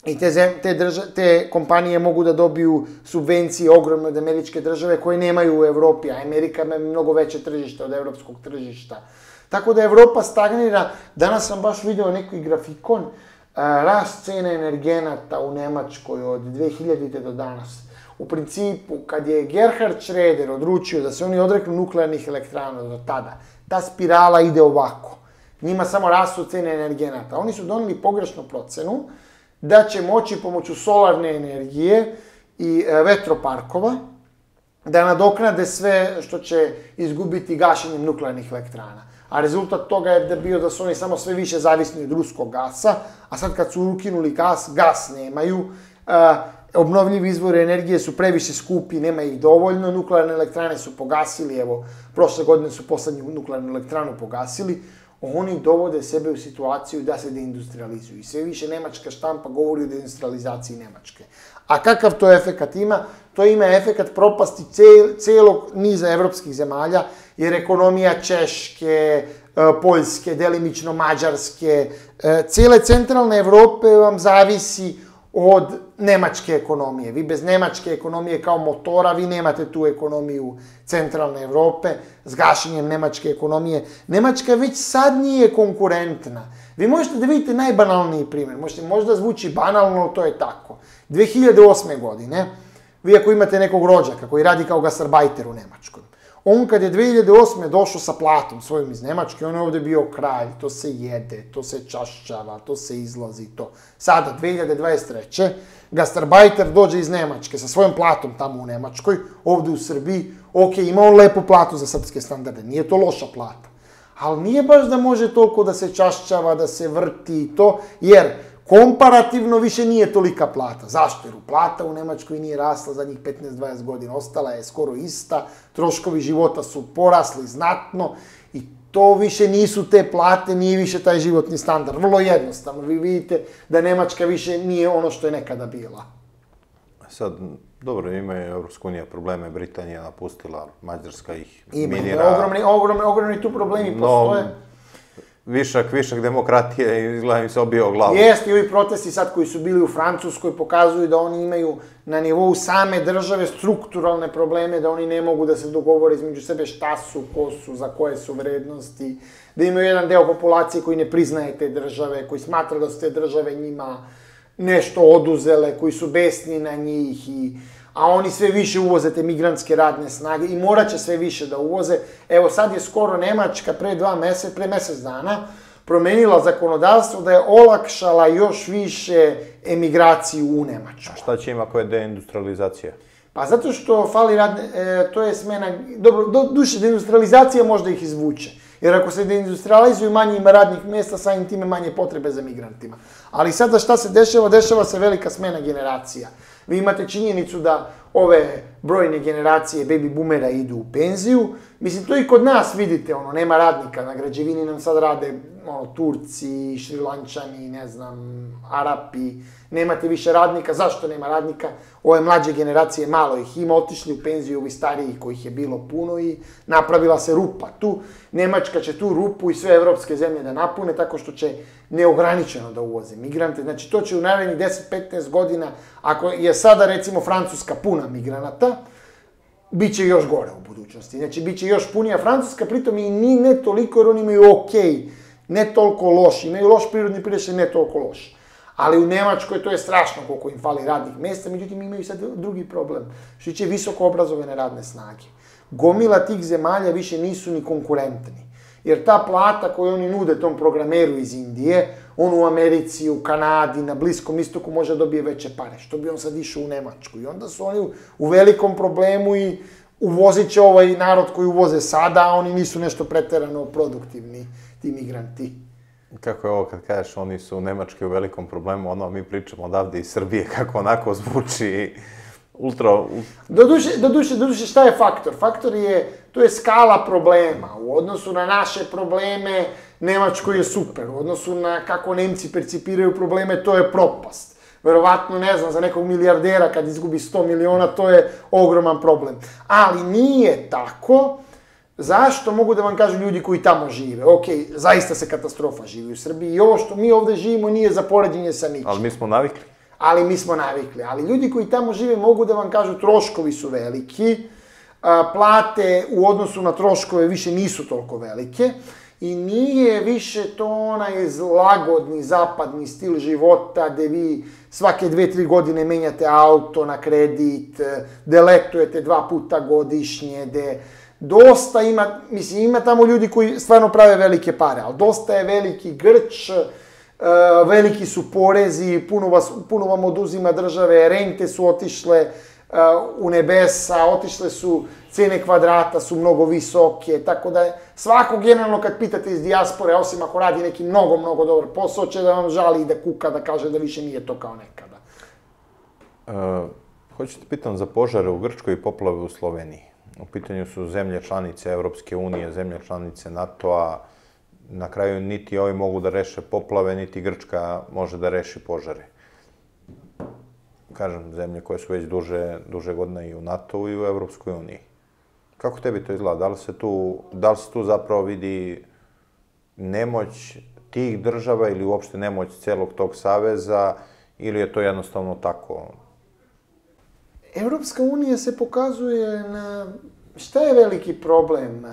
I te, zem, te, drža, te kompanije mogu da dobiju subvencije ogromne od američke države koje nemaju u Evropi, a Amerika ima mnogo veće tržište od evropskog tržišta. Uh, Tako da Evropa stagnira. Danas sam baš video neki grafikon, rast cene energenata u Nemačkoj od 2000. do danas. U principu, kad je Gerhard Schröder odručio da se oni odreknu nuklearnih elektrana do tada, ta spirala ide ovako. Njima samo rastu cene energenata. Oni su doneli pogrešnu procenu da će moći pomoću solarne energije i e, vetroparkova da nadoknade sve što će izgubiti gašenjem nuklearnih elektrana a rezultat toga je da bio da su oni samo sve više zavisni od ruskog gasa, a sad kad su ukinuli gas, gas nemaju, uh, obnovljivi izvori energije su previše skupi, nema ih dovoljno, nuklearne elektrane su pogasili, evo, prošle godine su poslednju nuklearnu elektranu pogasili, oni dovode sebe u situaciju da se deindustrializuju. I sve više nemačka štampa govori o deindustrializaciji Nemačke. A kakav to efekat ima? To ima efekat propasti cel, celog niza evropskih zemalja, jer ekonomija Češke, e, Poljske, delimično Mađarske, e, cele centralne Evrope vam zavisi od nemačke ekonomije. Vi bez nemačke ekonomije kao motora, vi nemate tu ekonomiju centralne Evrope, s gašenjem nemačke ekonomije. Nemačka već sad nije konkurentna. Vi možete da vidite najbanalniji primjer, možete možda zvuči banalno, to je tako. 2008. godine, vi ako imate nekog rođaka koji radi kao gastarbajter u Nemačkoj, on kad je 2008. došao sa platom svojim iz Nemačke, on je ovdje bio kralj, to se jede, to se čašćava, to se izlazi, to. Sada, 2023. Gastarbajter dođe iz Nemačke sa svojom platom tamo u Nemačkoj, ovdje u Srbiji, ok, ima on lepu platu za srpske standarde, nije to loša plata. Ali nije baš da može toliko da se čašćava, da se vrti i to, jer komparativno više nije tolika plata. Zašto? Jer plata u Nemačkoj nije rasla zadnjih 15-20 godina, ostala je skoro ista, troškovi života su porasli znatno i to više nisu te plate, nije više taj životni standard. Vrlo jednostavno, vi vidite da Nemačka više nije ono što je nekada bila. Sad, dobro, imaju Evropska unija probleme, Britanija napustila, Mađarska ih Ima, minira. ogromni, ogromni, ogromni tu problemi postoje. Višak, višak demokratije izgleda im se obio glavu. Jeste, i ovi protesti sad koji su bili u Francuskoj pokazuju da oni imaju na nivou same države strukturalne probleme, da oni ne mogu da se dogovore između sebe šta su, ko su, za koje su vrednosti, da imaju jedan deo populacije koji ne priznaje te države, koji smatra da su te države njima nešto oduzele, koji su besni na njih i a oni sve više uvoze te migrantske radne snage i morat će sve više da uvoze. Evo sad je skoro Nemačka pre dva meseca, pre mesec dana, promenila zakonodavstvo da je olakšala još više emigraciju u Nemačku. A šta će im ako je deindustrializacija? Pa zato što fali radne, e, to je smena, dobro, do, duše, deindustrializacija možda ih izvuče. Jer ako se deindustrializuju, manje ima radnih mjesta, samim time manje potrebe za migrantima. Ali sada šta se dešava? Dešava se velika smena generacija. Vi imate činjenicu da ove brojne generacije baby boomera idu u penziju. Mislim, to i kod nas vidite, ono, nema radnika. Na građevini nam sad rade ono, Turci, Šrilančani, ne znam, Arapi. Nemate više radnika. Zašto nema radnika? Ove mlađe generacije, malo ih ima, otišli u penziju, ovi stariji kojih je bilo puno i napravila se rupa tu. Nemačka će tu rupu i sve evropske zemlje da napune tako što će neograničeno da uvoze migrante. Znači, to će u narednih 10-15 godina, ako je sada recimo Francuska puna migranata, bit će još gore u budućnosti. Znači, bit će još punija Francuska, pritom i ni ne toliko, jer oni imaju ok, ne toliko loš, imaju loš prirodni prirašaj, ne toliko loš. Ali u Nemačkoj to je strašno koliko im fali radnih mjesta, međutim imaju sad drugi problem, što će visoko obrazovane radne snage. Gomila tih zemalja više nisu ni konkurentni. Jer ta plata koju oni nude tom programeru iz Indije, on u Americi, u Kanadi, na Bliskom istoku može da dobije veće pare, što bi on sad išao u Nemačku. I onda su oni u velikom problemu i uvozit će ovaj narod koji uvoze sada, a oni nisu nešto preterano produktivni, ti migranti. Kako je ovo kad kažeš oni su u Nemačkoj u velikom problemu, ono mi pričamo odavde iz Srbije, kako onako zvuči ultra... Doduše, doduše, doduše šta je faktor? Faktor je, to je skala problema. U odnosu na naše probleme, Nemačko je super. U odnosu na kako Nemci percipiraju probleme, to je propast. Verovatno, ne znam, za nekog milijardera kad izgubi 100 miliona, to je ogroman problem. Ali nije tako. Zašto? Mogu da vam kažu ljudi koji tamo žive. Ok, zaista se katastrofa živi u Srbiji i ovo što mi ovde živimo nije za poređenje sa ničim. Ali mi smo navikli. Ali mi smo navikli. Ali ljudi koji tamo žive mogu da vam kažu troškovi su veliki, plate u odnosu na troškove više nisu toliko velike i nije više to onaj lagodni zapadni stil života gde vi svake dve, tri godine menjate auto na kredit, da letujete dva puta godišnje, gde dosta ima, mislim, ima tamo ljudi koji stvarno prave velike pare, ali dosta je veliki grč, Uh, veliki su porezi, puno, vas, puno vam oduzima države, rente su otišle u nebesa, otišle su, cene kvadrata su mnogo visoke, tako da svako generalno kad pitate iz dijaspore, osim ako radi neki mnogo, mnogo dobar posao, će da vam žali i da kuka, da kaže da više nije to kao nekada. Uh, hoćete pitam za požare u Grčkoj i poplave u Sloveniji. U pitanju su zemlje članice Evropske unije, zemlje članice NATO-a. Na kraju niti ovi mogu da reše poplave, niti Grčka može da reši požare. Kažem, zemlje koje su već duže, duže godine i u NATO-u i u Evropskoj uniji. Kako tebi to izgleda? Da li se tu, da li se tu zapravo vidi nemoć tih država ili uopšte nemoć celog tog saveza ili je to jednostavno tako? Evropska unija se pokazuje na... Šta je veliki problem?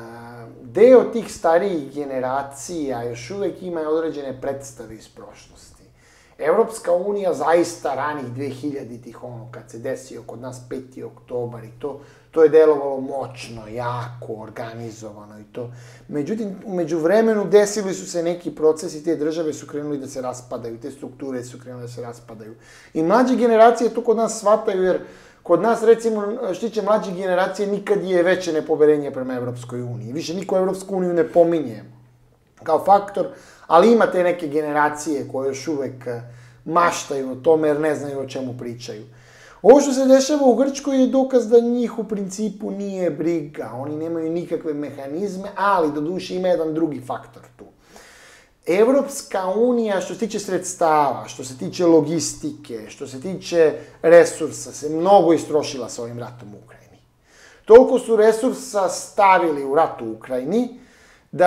Deo tih starijih generacija još uvek ima određene predstave iz prošlosti. Evropska unija zaista ranih 2000-ih, ono, kad se desio kod nas 5. oktobar i to, to je delovalo moćno, jako, organizovano i to. Međutim, umeđu vremenu desili su se neki procesi, te države su krenuli da se raspadaju, te strukture su krenule da se raspadaju. I mlađe generacije to kod nas shvataju, jer kod nas, recimo, što tiče mlađe generacije, nikad je veće nepoverenje prema Evropskoj uniji. Više niko Evropsku uniju ne pominje kao faktor, ali ima te neke generacije koje još uvek eh, maštaju o tome jer ne znaju o čemu pričaju. Ovo što se dešava u Grčkoj je dokaz da njih u principu nije briga, oni nemaju nikakve mehanizme, ali do duše ima jedan drugi faktor tu. Evropska unija što se tiče sredstava, što se tiče logistike, što se tiče resursa, se mnogo istrošila sa ovim ratom u Ukrajini. Toliko su resursa stavili u rat u Ukrajini, da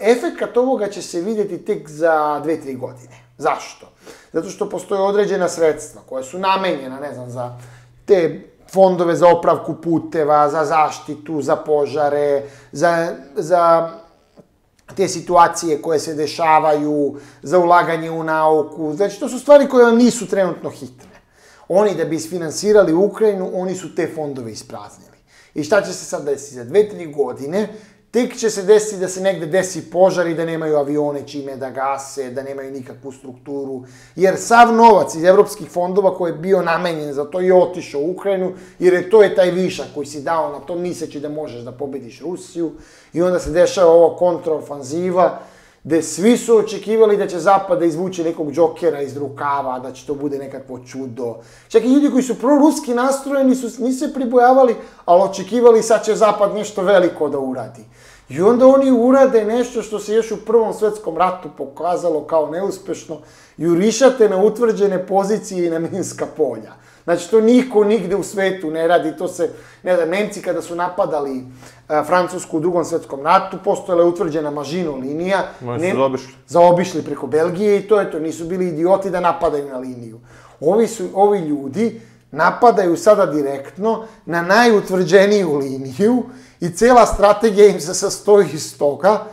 e, efekat ovoga će se vidjeti tek za dve, tri godine. Zašto? Zato što postoje određena sredstva koja su namenjena, ne znam, za te fondove za opravku puteva, za zaštitu, za požare, za, za te situacije koje se dešavaju, za ulaganje u nauku. Znači, to su stvari koje vam nisu trenutno hitne. Oni da bi isfinansirali Ukrajinu, oni su te fondove ispraznili. I šta će se sad desiti? Za dve, tri godine Tek će se desiti da se negde desi požar i da nemaju avione čime da gase, da nemaju nikakvu strukturu, jer sav novac iz evropskih fondova koji je bio namenjen za to je otišao u Ukrajinu, jer je to je taj višak koji si dao na to misleći da možeš da pobediš Rusiju. I onda se dešava ova kontraofanziva gde svi su očekivali da će Zapad da izvuče nekog džokera iz rukava, da će to bude nekakvo čudo. Čak i ljudi koji su proruski nastrojeni su, nisu se pribojavali, ali očekivali sad će Zapad nešto veliko da uradi. I onda oni urade nešto što se još u Prvom svetskom ratu pokazalo kao neuspešno, jurišate na utvrđene pozicije i na minska polja. Znači, to niko nigde u svetu ne radi, to se, ne znam, Nemci kada su napadali a, Francusku u drugom svetskom ratu, postojala je utvrđena mažino linija. Oni su zaobišli. Zaobišli preko Belgije i to je to, nisu bili idioti da napadaju na liniju. Ovi su, ovi ljudi napadaju sada direktno na najutvrđeniju liniju i cela strategija im se sastoji iz toga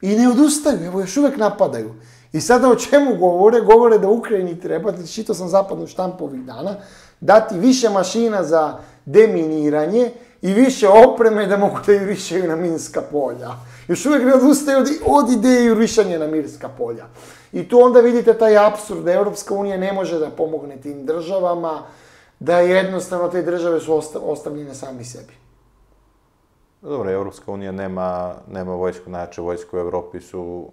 i ne odustaju, evo još uvek napadaju. I sada o čemu govore? Govore da Ukrajini treba, da čito sam zapadnu štampu ovih dana, dati više mašina za deminiranje i više opreme da mogu da jurišaju na minska polja. Još uvek ne odustaju od, od ideje jurišanja na minska polja. I tu onda vidite taj absurd da Evropska unija ne može da pomogne tim državama, da jednostavno te države su ostavljene sami sebi. Dobro, Evropska unija nema, nema vojsku, najjače vojske u Evropi su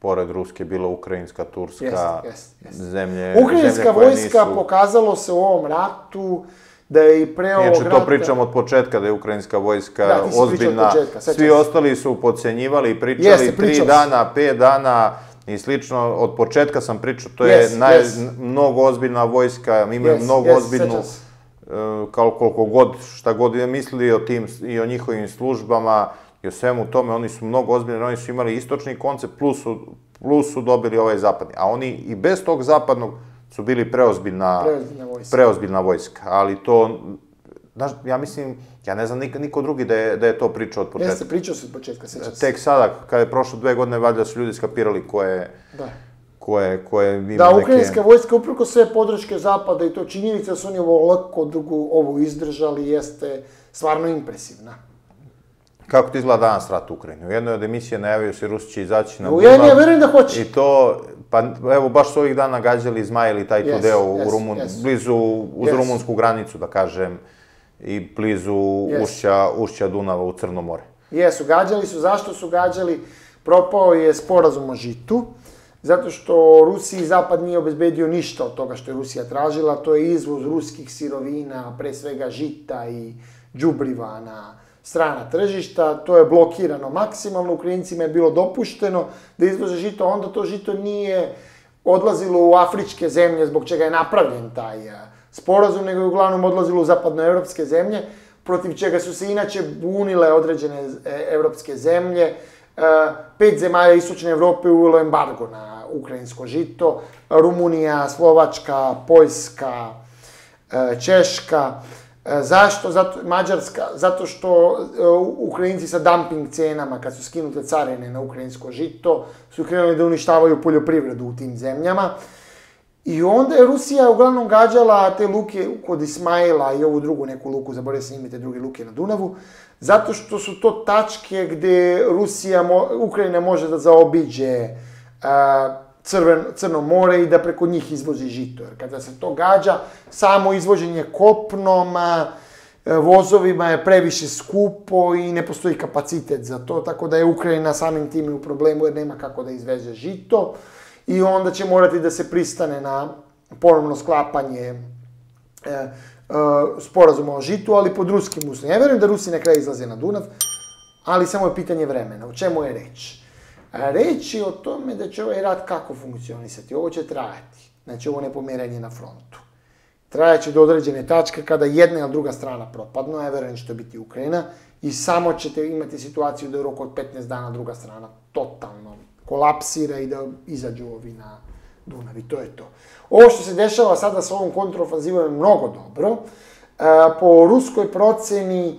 pored Ruske bila Ukrajinska, Turska, yes, yes, yes. zemlje... Ukrajinska zemlje vojska nisu... pokazalo se u ovom ratu da je i pre ovog rata... To pričam od početka da je Ukrajinska vojska da, ozbiljna. Početka, Svi ostali su podcenjivali i pričali Jeste, tri dana, pet dana i slično. Od početka sam pričao, to je yes, naj, yes. mnogo ozbiljna vojska, imaju yes, mnogo yes, ozbiljnu... E, kao koliko god, šta god je mislili o tim i o njihovim službama i o svemu tome, oni su mnogo ozbiljni, oni su imali istočni koncept, plus su, plus su dobili ovaj zapadni. A oni i bez tog zapadnog su bili preozbiljna, preozbiljna, vojska. preozbiljna vojska. Ali to, znaš, ja mislim, ja ne znam niko, niko drugi da je, da je to pričao od početka. Jeste, pričao se od početka, sećam se. Tek sada, kada je prošlo dve godine, valjda su ljudi skapirali ko je, da koje, koje ima Da, ukrajinska neke... vojska, uprko sve podrške Zapada i to činjenica da su oni ovo lako dugo ovo izdržali, jeste stvarno impresivna. Kako ti izgleda danas rat u Ukrajini? U jednoj od emisije najavio se Rusi će izaći na U jednoj, ja verujem da hoće. I to, pa evo, baš su ovih dana gađali Izmajili taj yes, tu deo yes, u Rumun, yes. blizu, uz yes. rumunsku granicu, da kažem, i blizu yes. ušća, ušća Dunava u Crno more. Jesu, gađali su, zašto su gađali? Propao je sporazum o žitu, zato što Rusiji Zapad nije obezbedio ništa od toga što je Rusija tražila, to je izvoz ruskih sirovina, pre svega žita i džubriva na strana tržišta, to je blokirano maksimalno, Ukrajincima je bilo dopušteno da izvoze žito, onda to žito nije odlazilo u afričke zemlje zbog čega je napravljen taj eh, sporazum, nego je uglavnom odlazilo u zapadnoevropske zemlje, protiv čega su se inače bunile određene eh, evropske zemlje, E, pet zemalja Istočne Evrope uvelo embargo na ukrajinsko žito, Rumunija, Slovačka, Poljska, e, Češka. E, zašto? Zato, Mađarska, zato što Ukrajinci sa dumping cenama, kad su skinute carine na ukrajinsko žito, su krenuli da uništavaju poljoprivredu u tim zemljama. I onda je Rusija uglavnom gađala te luke kod Ismaila i ovu drugu neku luku, zaboravio sam ime te druge luke na Dunavu, zato što su to tačke gde Rusija, Ukrajina može da zaobiđe a, Crven, Crno more i da preko njih izvozi žito. Jer kada se to gađa, samo izvoženje kopnom, a, vozovima je previše skupo i ne postoji kapacitet za to, tako da je Ukrajina samim tim u problemu jer nema kako da izveze žito i onda će morati da se pristane na ponovno sklapanje e, e, sporazuma o žitu, ali pod ruskim uslovima. Ja verujem da Rusi na kraju izlaze na Dunav, ali samo je pitanje vremena. O čemu je reč? Je o tome da će ovaj rat kako funkcionisati. Ovo će trajati. Znači, ovo ne pomeranje na frontu. Trajaće do određene tačke kada jedna ili druga strana propadnu, ja verujem da će to biti Ukrajina, i samo ćete imati situaciju da je u roku od 15 dana druga strana totalno kolapsira i da izađu ovi na Dunav i to je to. Ovo što se dešava sada sa ovom kontrofanzivom je mnogo dobro. E, po ruskoj proceni e,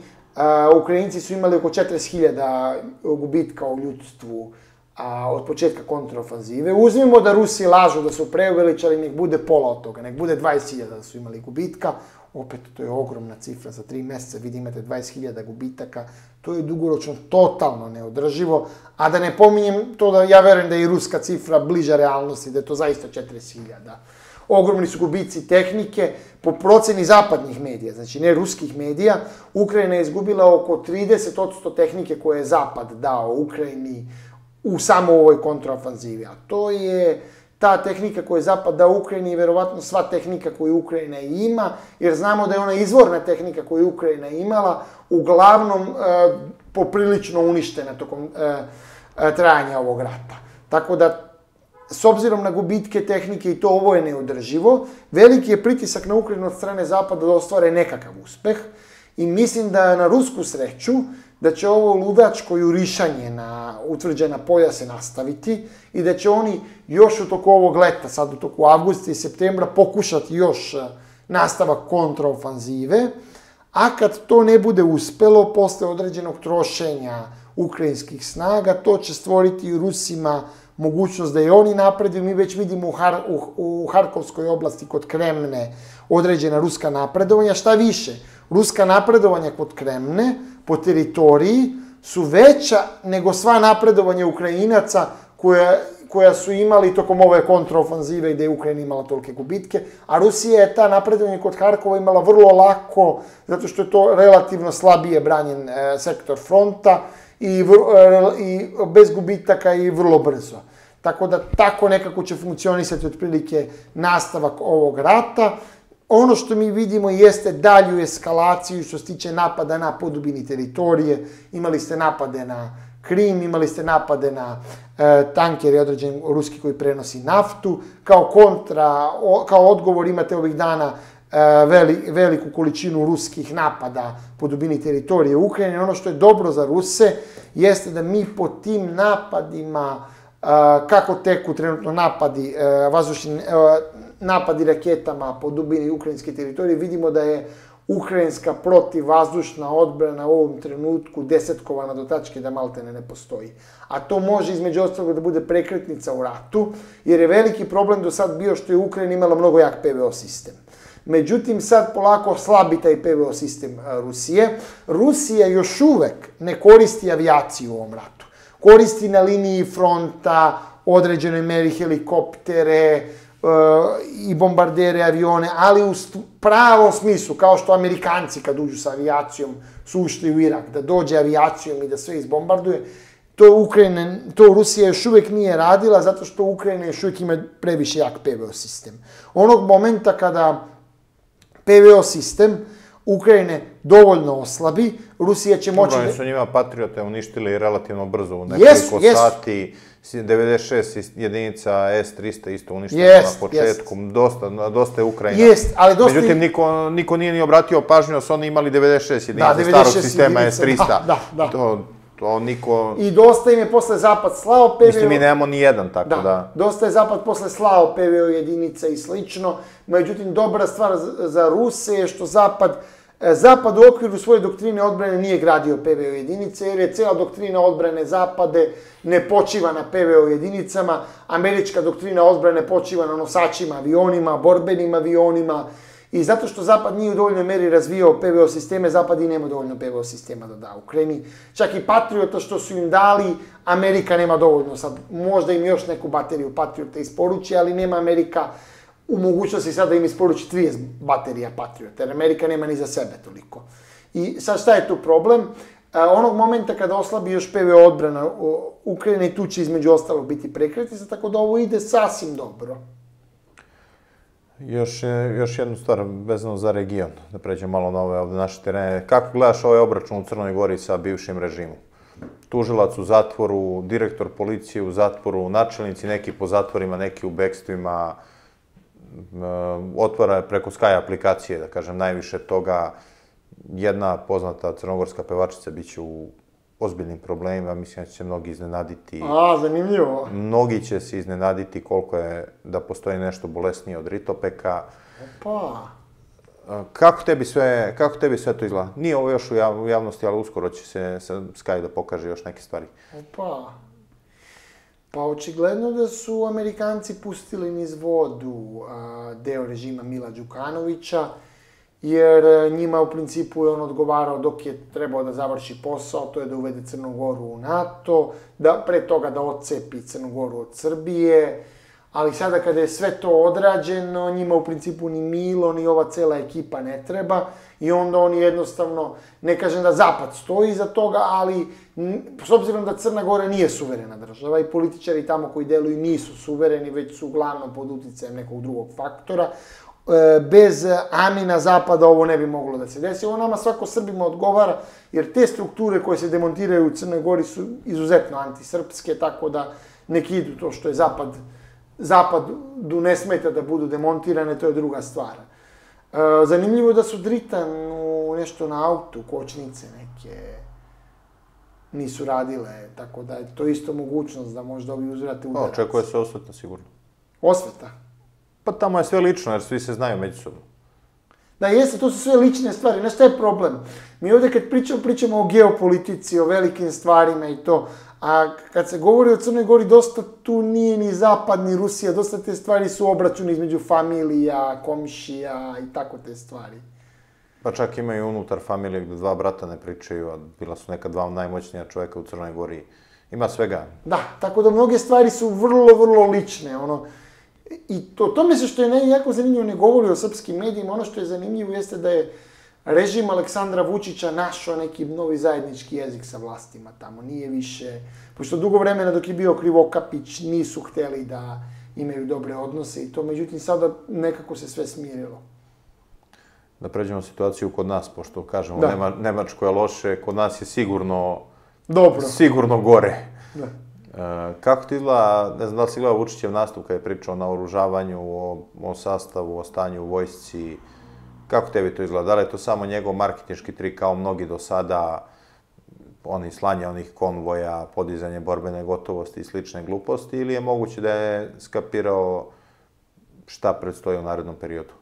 Ukrajinci su imali oko 40.000 gubitka u ljudstvu a, od početka kontrofanzive. Uzmimo da Rusi lažu da su preuveličali, nek bude pola od toga, nek bude 20.000 da su imali gubitka. Opet, to je ogromna cifra za tri meseca, vidi imate 20.000 gubitaka, to je dugoročno totalno neodrživo, a da ne pominjem to da ja verujem da je i ruska cifra bliža realnosti, da je to zaista 40.000. Ogromni su gubici tehnike, po proceni zapadnih medija, znači ne ruskih medija, Ukrajina je izgubila oko 30% tehnike koje je Zapad dao Ukrajini u samo ovoj kontraofanzivi, a to je ta tehnika koju je dao Ukrajini i verovatno sva tehnika koju Ukrajina ima, jer znamo da je ona izvorna tehnika koju Ukrajina imala, uglavnom e, poprilično uništena tokom e, e, trajanja ovog rata. Tako da, s obzirom na gubitke tehnike i to ovo je neodrživo, veliki je pritisak na Ukrajinu od strane Zapada da ostvare nekakav uspeh i mislim da na rusku sreću da će ovo ludačko jurišanje na utvrđena polja se nastaviti i da će oni još u toku ovog leta, sad u toku avgusta i septembra, pokušati još e, nastavak kontraofanzive, a kad to ne bude uspelo, posle određenog trošenja ukrajinskih snaga, to će stvoriti Rusima mogućnost da i oni napreduju. Mi već vidimo u, Har, u, u Harkovskoj oblasti kod Kremne određena ruska napredovanja. Šta više, ruska napredovanja kod Kremne po teritoriji su veća nego sva napredovanja Ukrajinaca koja, koja su imali tokom ove kontrofanzive gde je Ukrajina imala tolike gubitke, a Rusija je ta napredovanje kod Harkova imala vrlo lako, zato što je to relativno slabije branjen e, sektor fronta i, vr, e, i bez gubitaka i vrlo brzo. Tako da tako nekako će funkcionisati otprilike nastavak ovog rata. Ono što mi vidimo jeste dalju eskalaciju što se tiče napada na podubini teritorije. Imali ste napade na Krim, imali ste napade na e, tanker i određen ruski koji prenosi naftu. Kao kontra, o, kao odgovor imate ovih dana e, veli, veliku količinu ruskih napada po dubini teritorije Ukrajine. Ono što je dobro za Ruse jeste da mi po tim napadima e, kako teku trenutno napadi e, vazdušni, e, napadi raketama po dubini ukrajinske teritorije, vidimo da je ukrajinska protivvazdušna odbrana u ovom trenutku desetkovana do tačke da maltene ne postoji. A to može između ostalog da bude prekretnica u ratu, jer je veliki problem do sad bio što je Ukrajina imala mnogo jak PVO sistem. Međutim, sad polako slabi taj PVO sistem Rusije. Rusija još uvek ne koristi avijaciju u ovom ratu. Koristi na liniji fronta određenoj meri helikoptere, i bombardere, avione, ali u pravom smislu, kao što Amerikanci kad uđu sa avijacijom su ušli u Irak, da dođe avijacijom i da sve izbombarduje, to Ukrajina, to Rusija još uvek nije radila zato što Ukrajina još uvek ima previše jak PVO sistem. Onog momenta kada PVO sistem Ukrajine dovoljno oslabi, Rusija će moći... Dobro, da... su njima patriote uništili relativno brzo u nekoliko yes, yes. sati. 96 jedinica S-300 isto uništeno yes, na početku, yes. dosta, dosta je Ukrajina. Jest, ali dosta... Međutim, niko, niko nije ni obratio pažnju, da su oni imali 96 jedinica da, 96 starog sistema jedinica, S-300. Da, da, da. To, to niko... I dosta im je posle Zapad slao PVO... Mislim, mi nemamo ni jedan, tako da. da. Dosta je Zapad posle slao PVO jedinica i slično. Međutim, dobra stvar za, Ruse je što Zapad Zapad u okviru svoje doktrine odbrane nije gradio PVO jedinice, jer je cijela doktrina odbrane Zapade ne počiva na PVO jedinicama. Američka doktrina odbrane počiva na nosačima avionima, borbenim avionima. I zato što Zapad nije u dovoljnoj meri razvijao PVO sisteme, Zapad i nema dovoljno PVO sistema da da Ukrajini. Čak i Patriota što su im dali, Amerika nema dovoljno. Sad možda im još neku bateriju Patriota isporuči, ali nema Amerika u mogućnosti sad da im isporuči 30 baterija Patriot, jer Amerika nema ni za sebe toliko. I sad šta je tu problem? E, onog momenta kada oslabi još PVO odbrana Ukrajine i tu će između ostalog biti prekretnica, tako da ovo ide sasvim dobro. Još, još jednu stvar vezano za region, da pređem malo na ove ovde naše terene. Kako gledaš ovaj obračun u Crnoj Gori sa bivšim režimom? Tužilac u zatvoru, direktor policije u zatvoru, načelnici neki po zatvorima, neki u bekstvima, otvara preko Sky aplikacije, da kažem, najviše toga. Jedna poznata crnogorska pevačica biće u ozbiljnim problemima, mislim da će se mnogi iznenaditi. A, zanimljivo. Mnogi će se iznenaditi koliko je da postoji nešto bolesnije od ritopeka. Opa. Kako tebi sve, kako tebi sve to izgleda? Nije ovo još u javnosti, ali uskoro će se Sky da pokaže još neke stvari. Opa. Pa očigledno da su Amerikanci pustili niz vodu a, deo režima Mila Đukanovića, jer e, njima u principu je on odgovarao dok je trebao da završi posao, to je da uvede Crnu Goru u NATO, da pre toga da ocepi Crnu Goru od Srbije, ali sada kada je sve to odrađeno, njima u principu ni Milo, ni ova cela ekipa ne treba i onda oni jednostavno, ne kažem da Zapad stoji iza toga, ali s obzirom da Crna Gora nije suverena država i političari tamo koji deluju nisu suvereni, već su uglavnom pod uticajem nekog drugog faktora, e, bez amina Zapada ovo ne bi moglo da se desi. Ovo nama svako Srbima odgovara, jer te strukture koje se demontiraju u Crnoj Gori su izuzetno antisrpske, tako da nek idu to što je Zapad zapadu ne smeta da budu demontirane, to je druga stvar. E, zanimljivo je da su Dritan u nešto na autu, kočnice neke nisu radile, tako da je to isto mogućnost da možda ovi uzvrate udarac. Očekuje se osveta sigurno. Osveta? Pa tamo je sve lično, jer svi se znaju međusobno. Da, jeste, to su sve lične stvari. Znaš šta je problem? Mi ovde kad pričamo, pričamo o geopolitici, o velikim stvarima i to, a kad se govori o Crnoj Gori, dosta tu nije ni Zapad, ni Rusija, dosta te stvari su obračuni između familija, komšija i tako te stvari. Pa čak ima i unutar familije gde dva brata ne pričaju, a bila su neka dva najmoćnija čoveka u Crnoj Gori. Ima svega. Da, tako da mnoge stvari su vrlo, vrlo lične, ono, I to, tome se što je ne, jako zanimljivo ne govori o srpskim medijima, ono što je zanimljivo jeste da je režim Aleksandra Vučića našao neki novi zajednički jezik sa vlastima tamo. Nije više, pošto dugo vremena dok je bio Krivokapić nisu hteli da imaju dobre odnose i to, međutim sada nekako se sve smirilo. Da pređemo situaciju kod nas, pošto kažemo da. Nema, Nemačko je loše, kod nas je sigurno Dobro. sigurno gore. Da. Kako ti izgleda, ne znam da li si gledao Vučićev nastup kada je pričao na oružavanju, o, o sastavu, o stanju u vojsci, kako tebi to izgleda? Da li je to samo njegov marketinški trik kao mnogi do sada, oni slanje onih konvoja, podizanje borbene gotovosti i slične gluposti, ili je moguće da je skapirao šta predstoji u narednom periodu?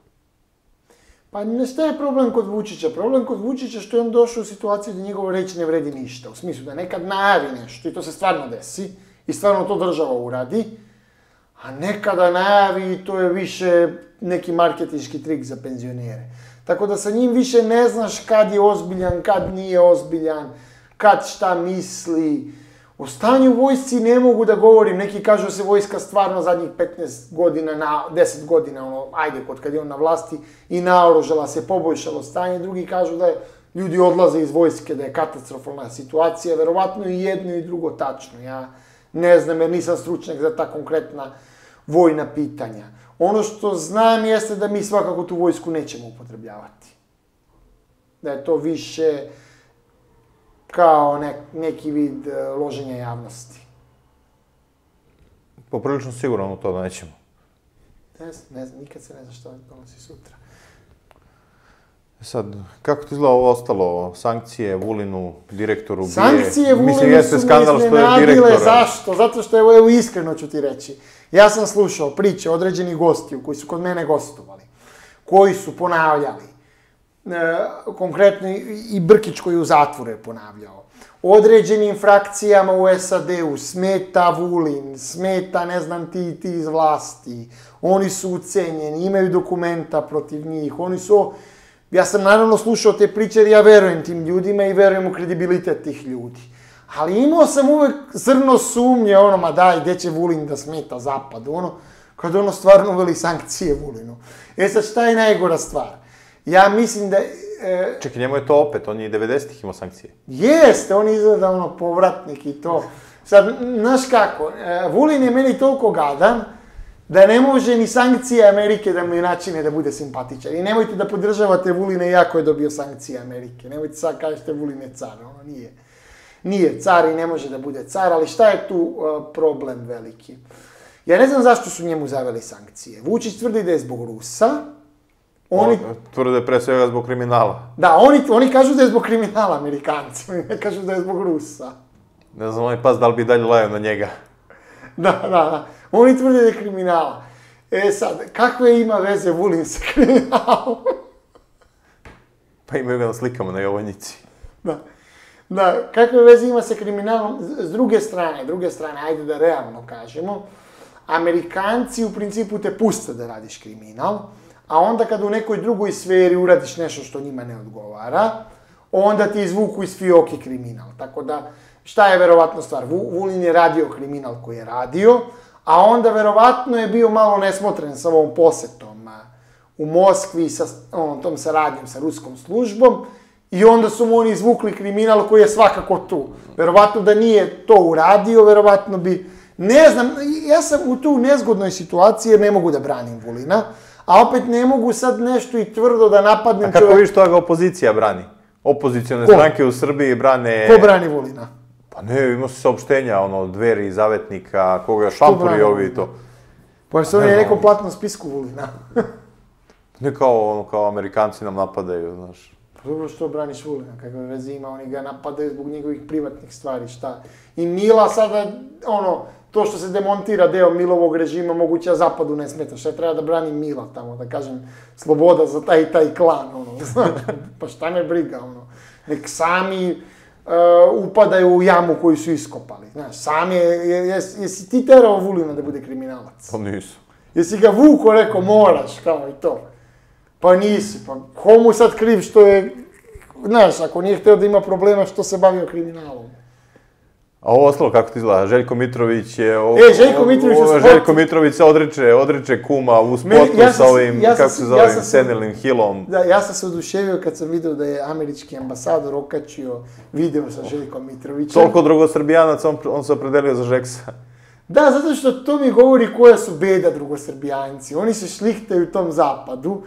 Pa ne šta je problem kod Vučića? Problem kod Vučića što je on došao u situaciju da njegova reč ne vredi ništa. U smislu da nekad najavi nešto i to se stvarno desi i stvarno to država uradi, a nekada najavi i to je više neki marketinški trik za penzionere. Tako da sa njim više ne znaš kad je ozbiljan, kad nije ozbiljan, kad šta misli. O stanju vojsci ne mogu da govorim, neki kažu da se vojska stvarno zadnjih 15 godina, na, 10 godina, ono, ajde, kod kad je on na vlasti, i naoružala se, poboljšalo stanje, drugi kažu da je ljudi odlaze iz vojske, da je katastrofalna situacija, verovatno i jedno i drugo tačno, ja ne znam jer nisam stručnjak za ta konkretna vojna pitanja. Ono što znam jeste da mi svakako tu vojsku nećemo upotrebljavati. Da je to više kao nek, neki vid uh, loženja javnosti. Poprilično sigurno u to da nećemo. Ne znam, ne znam, nikad se ne zna šta donosi sutra. E sad, kako ti izgleda ovo ostalo? Sankcije Vulinu, direktoru Bije? Sankcije Vulinu Mislim, jeste skandal što je direktor. Zašto? Zato što, evo, evo, iskreno ću ti reći. Ja sam slušao priče određenih gostiju koji su kod mene gostovali, koji su ponavljali konkretno i Brkić koji u zatvoru je ponavljao. Određenim frakcijama u SAD-u smeta Vulin, smeta ne znam ti ti iz vlasti, oni su ucenjeni, imaju dokumenta protiv njih, oni su... Ja sam naravno slušao te priče jer ja verujem tim ljudima i verujem u kredibilitet tih ljudi. Ali imao sam uvek zrno sumnje, ono, ma daj, gde će Vulin da smeta zapadu, ono, kad ono stvarno uveli sankcije Vulinu. E sad, šta je najgora stvar? Ja mislim da... E, Čekaj, njemu je to opet, on je 90-ih imao sankcije. Jeste, on izgleda ono povratnik i to. Sad, znaš kako, e, Vulin je meni toliko gadan, da ne može ni sankcije Amerike da mi načine da bude simpatičan. I nemojte da podržavate Vuline jako je dobio sankcije Amerike. Nemojte sad kažete Vulin je car, ono nije. Nije car i ne može da bude car, ali šta je tu uh, problem veliki? Ja ne znam zašto su njemu zaveli sankcije. Vučić tvrdi da je zbog Rusa, Oni... Tvrde pre svega zbog kriminala. Da, oni, oni kažu da je zbog kriminala, Amerikanci. Oni ne kažu da je zbog Rusa. Ne znam, oni pas da li bi dalje lajao na njega. Da, da, da. Oni tvrde da je kriminala. E sad, kakve ima veze Vulin sa kriminalom? [LAUGHS] pa imaju ga na slikama na Jovanjici. Da. Da, kakve veze ima sa kriminalom? S druge strane, druge strane, ajde da realno kažemo, Amerikanci u principu te puste da radiš kriminal, a onda kad u nekoj drugoj sferi uradiš nešto što njima ne odgovara, onda ti izvuku iz fioke kriminal. Tako da, šta je verovatno stvar? Vulin je radio kriminal koji je radio, a onda verovatno je bio malo nesmotren sa ovom posetom u Moskvi sa onom tom saradnjom sa ruskom službom i onda su mu oni izvukli kriminal koji je svakako tu. Verovatno da nije to uradio, verovatno bi... Ne znam, ja sam u tu nezgodnoj situaciji jer ne mogu da branim Vulina, a opet ne mogu sad nešto i tvrdo da napadnem... A kako čovjek... viš to ga opozicija brani? Opozicione stranke u Srbiji brane... Ko brani Vulina? Pa ne, ima se saopštenja, ono, dveri, zavetnika, koga šampuri ovi i to. Pa što je nekom platnom spisku Vulina? [LAUGHS] ne kao, ono, kao Amerikanci nam napadaju, znaš. Pa dobro, što braniš Vulina, kakve veze ima, oni ga napadaju zbog njegovih privatnih stvari, šta? I Mila sada, ono, to što se demontira deo Milovog režima, moguće zapadu ne smeta. Šta treba da brani Mila tamo, da kažem, sloboda za taj i taj klan, ono, [LAUGHS] pa šta me briga, ono. Nek sami uh, upadaju u jamu koju su iskopali, znaš, sami, je, jes, jesi ti terao Vulina da bude kriminalac? Pa nisu. Jesi ga vuko, rekao, moraš, kao i to. Pa nisi, pa ko mu sad kriv što je, znaš, ako nije hteo da ima problema, što se bavio kriminalom? A ovo ostalo kako ti izgleda? Željko Mitrović je... O, e, Željko Mitrović u spotu... Željko Mitrović se odriče, odriče kuma u Meni, ja sa ovim, ja kako se zove, ja Senilnim Hillom. Da, ja sam se oduševio kad sam video da je američki ambasador okačio video sa Željkom Mitrovićem. Toliko drugosrbijanac, on, on se opredelio za Žeksa. Da, zato što to mi govori koja su beda drugosrbijanci. Oni se šlihtaju u tom zapadu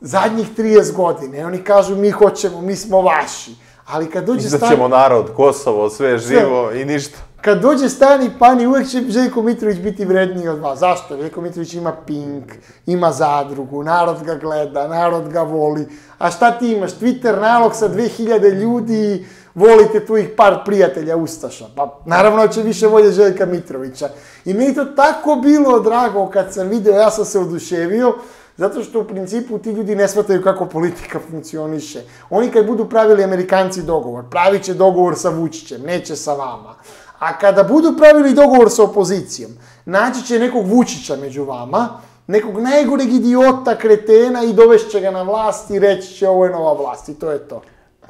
zadnjih 30 godine. Oni kažu mi hoćemo, mi smo vaši. Ali kad dođe stani... Izdaćemo narod, Kosovo, sve živo sve. i ništa. Kad dođe stani pani, uvek će Željko Mitrović biti vredniji od vas. Zašto? Željko Mitrović ima Pink, ima zadrugu, narod ga gleda, narod ga voli. A šta ti imaš? Twitter nalog sa 2000 ljudi, volite tvojih par prijatelja Ustaša. Pa naravno će više volje Željka Mitrovića. I mi to tako bilo drago kad sam video, ja sam se oduševio. Zato što u principu ti ljudi ne shvataju kako politika funkcioniše. Oni kad budu pravili Amerikanci dogovor, pravit će dogovor sa Vučićem, neće sa vama. A kada budu pravili dogovor sa opozicijom, naći će nekog Vučića među vama, nekog najgoreg idiota, kretena i dovešće ga na vlast i reći će ovo je nova vlast i to je to.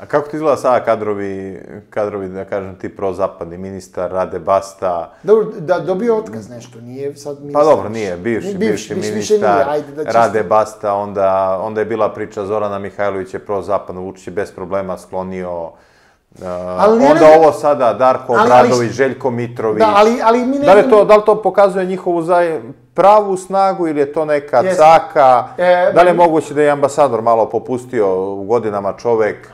A kako ti izgleda sada kadrovi, kadrovi, da kažem, ti prozapadni ministar, Rade Basta? Dobro, da dobio otkaz nešto, nije sad ministar. Pa dobro, nije, bivši, bivši, bivši ministar, nije, ajde, da čisto... Rade Basta, onda, onda je bila priča Zorana Mihajlović je prozapadno, Vučić je bez problema sklonio Uh, ali onda ne, ovo sada Darko Obradović, Željko Mitrović. Da, ali, ali mi ne... Da li, to, da li to pokazuje njihovu zaj... pravu snagu ili je to neka Jest. caka? E, da li je moguće da je ambasador malo popustio u godinama čovek?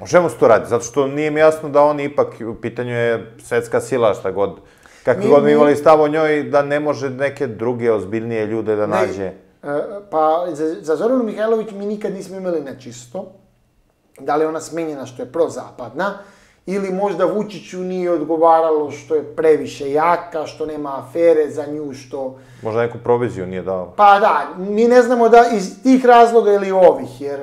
O čemu se to radi? Zato što nije mi jasno da oni ipak, u pitanju je svetska sila, šta god, kakvi god mi imali stav o njoj, da ne može neke druge ozbiljnije ljude da ne, nađe. E, pa, za, za Zoranu Mihajlović mi nikad nismo imali na čisto. Da li ona smenjena što je prozapadna, ili možda Vučiću nije odgovaralo što je previše jaka, što nema afere za nju, što... Možda neku proviziju nije dao. Pa da, mi ne znamo da iz tih razloga ili ovih, jer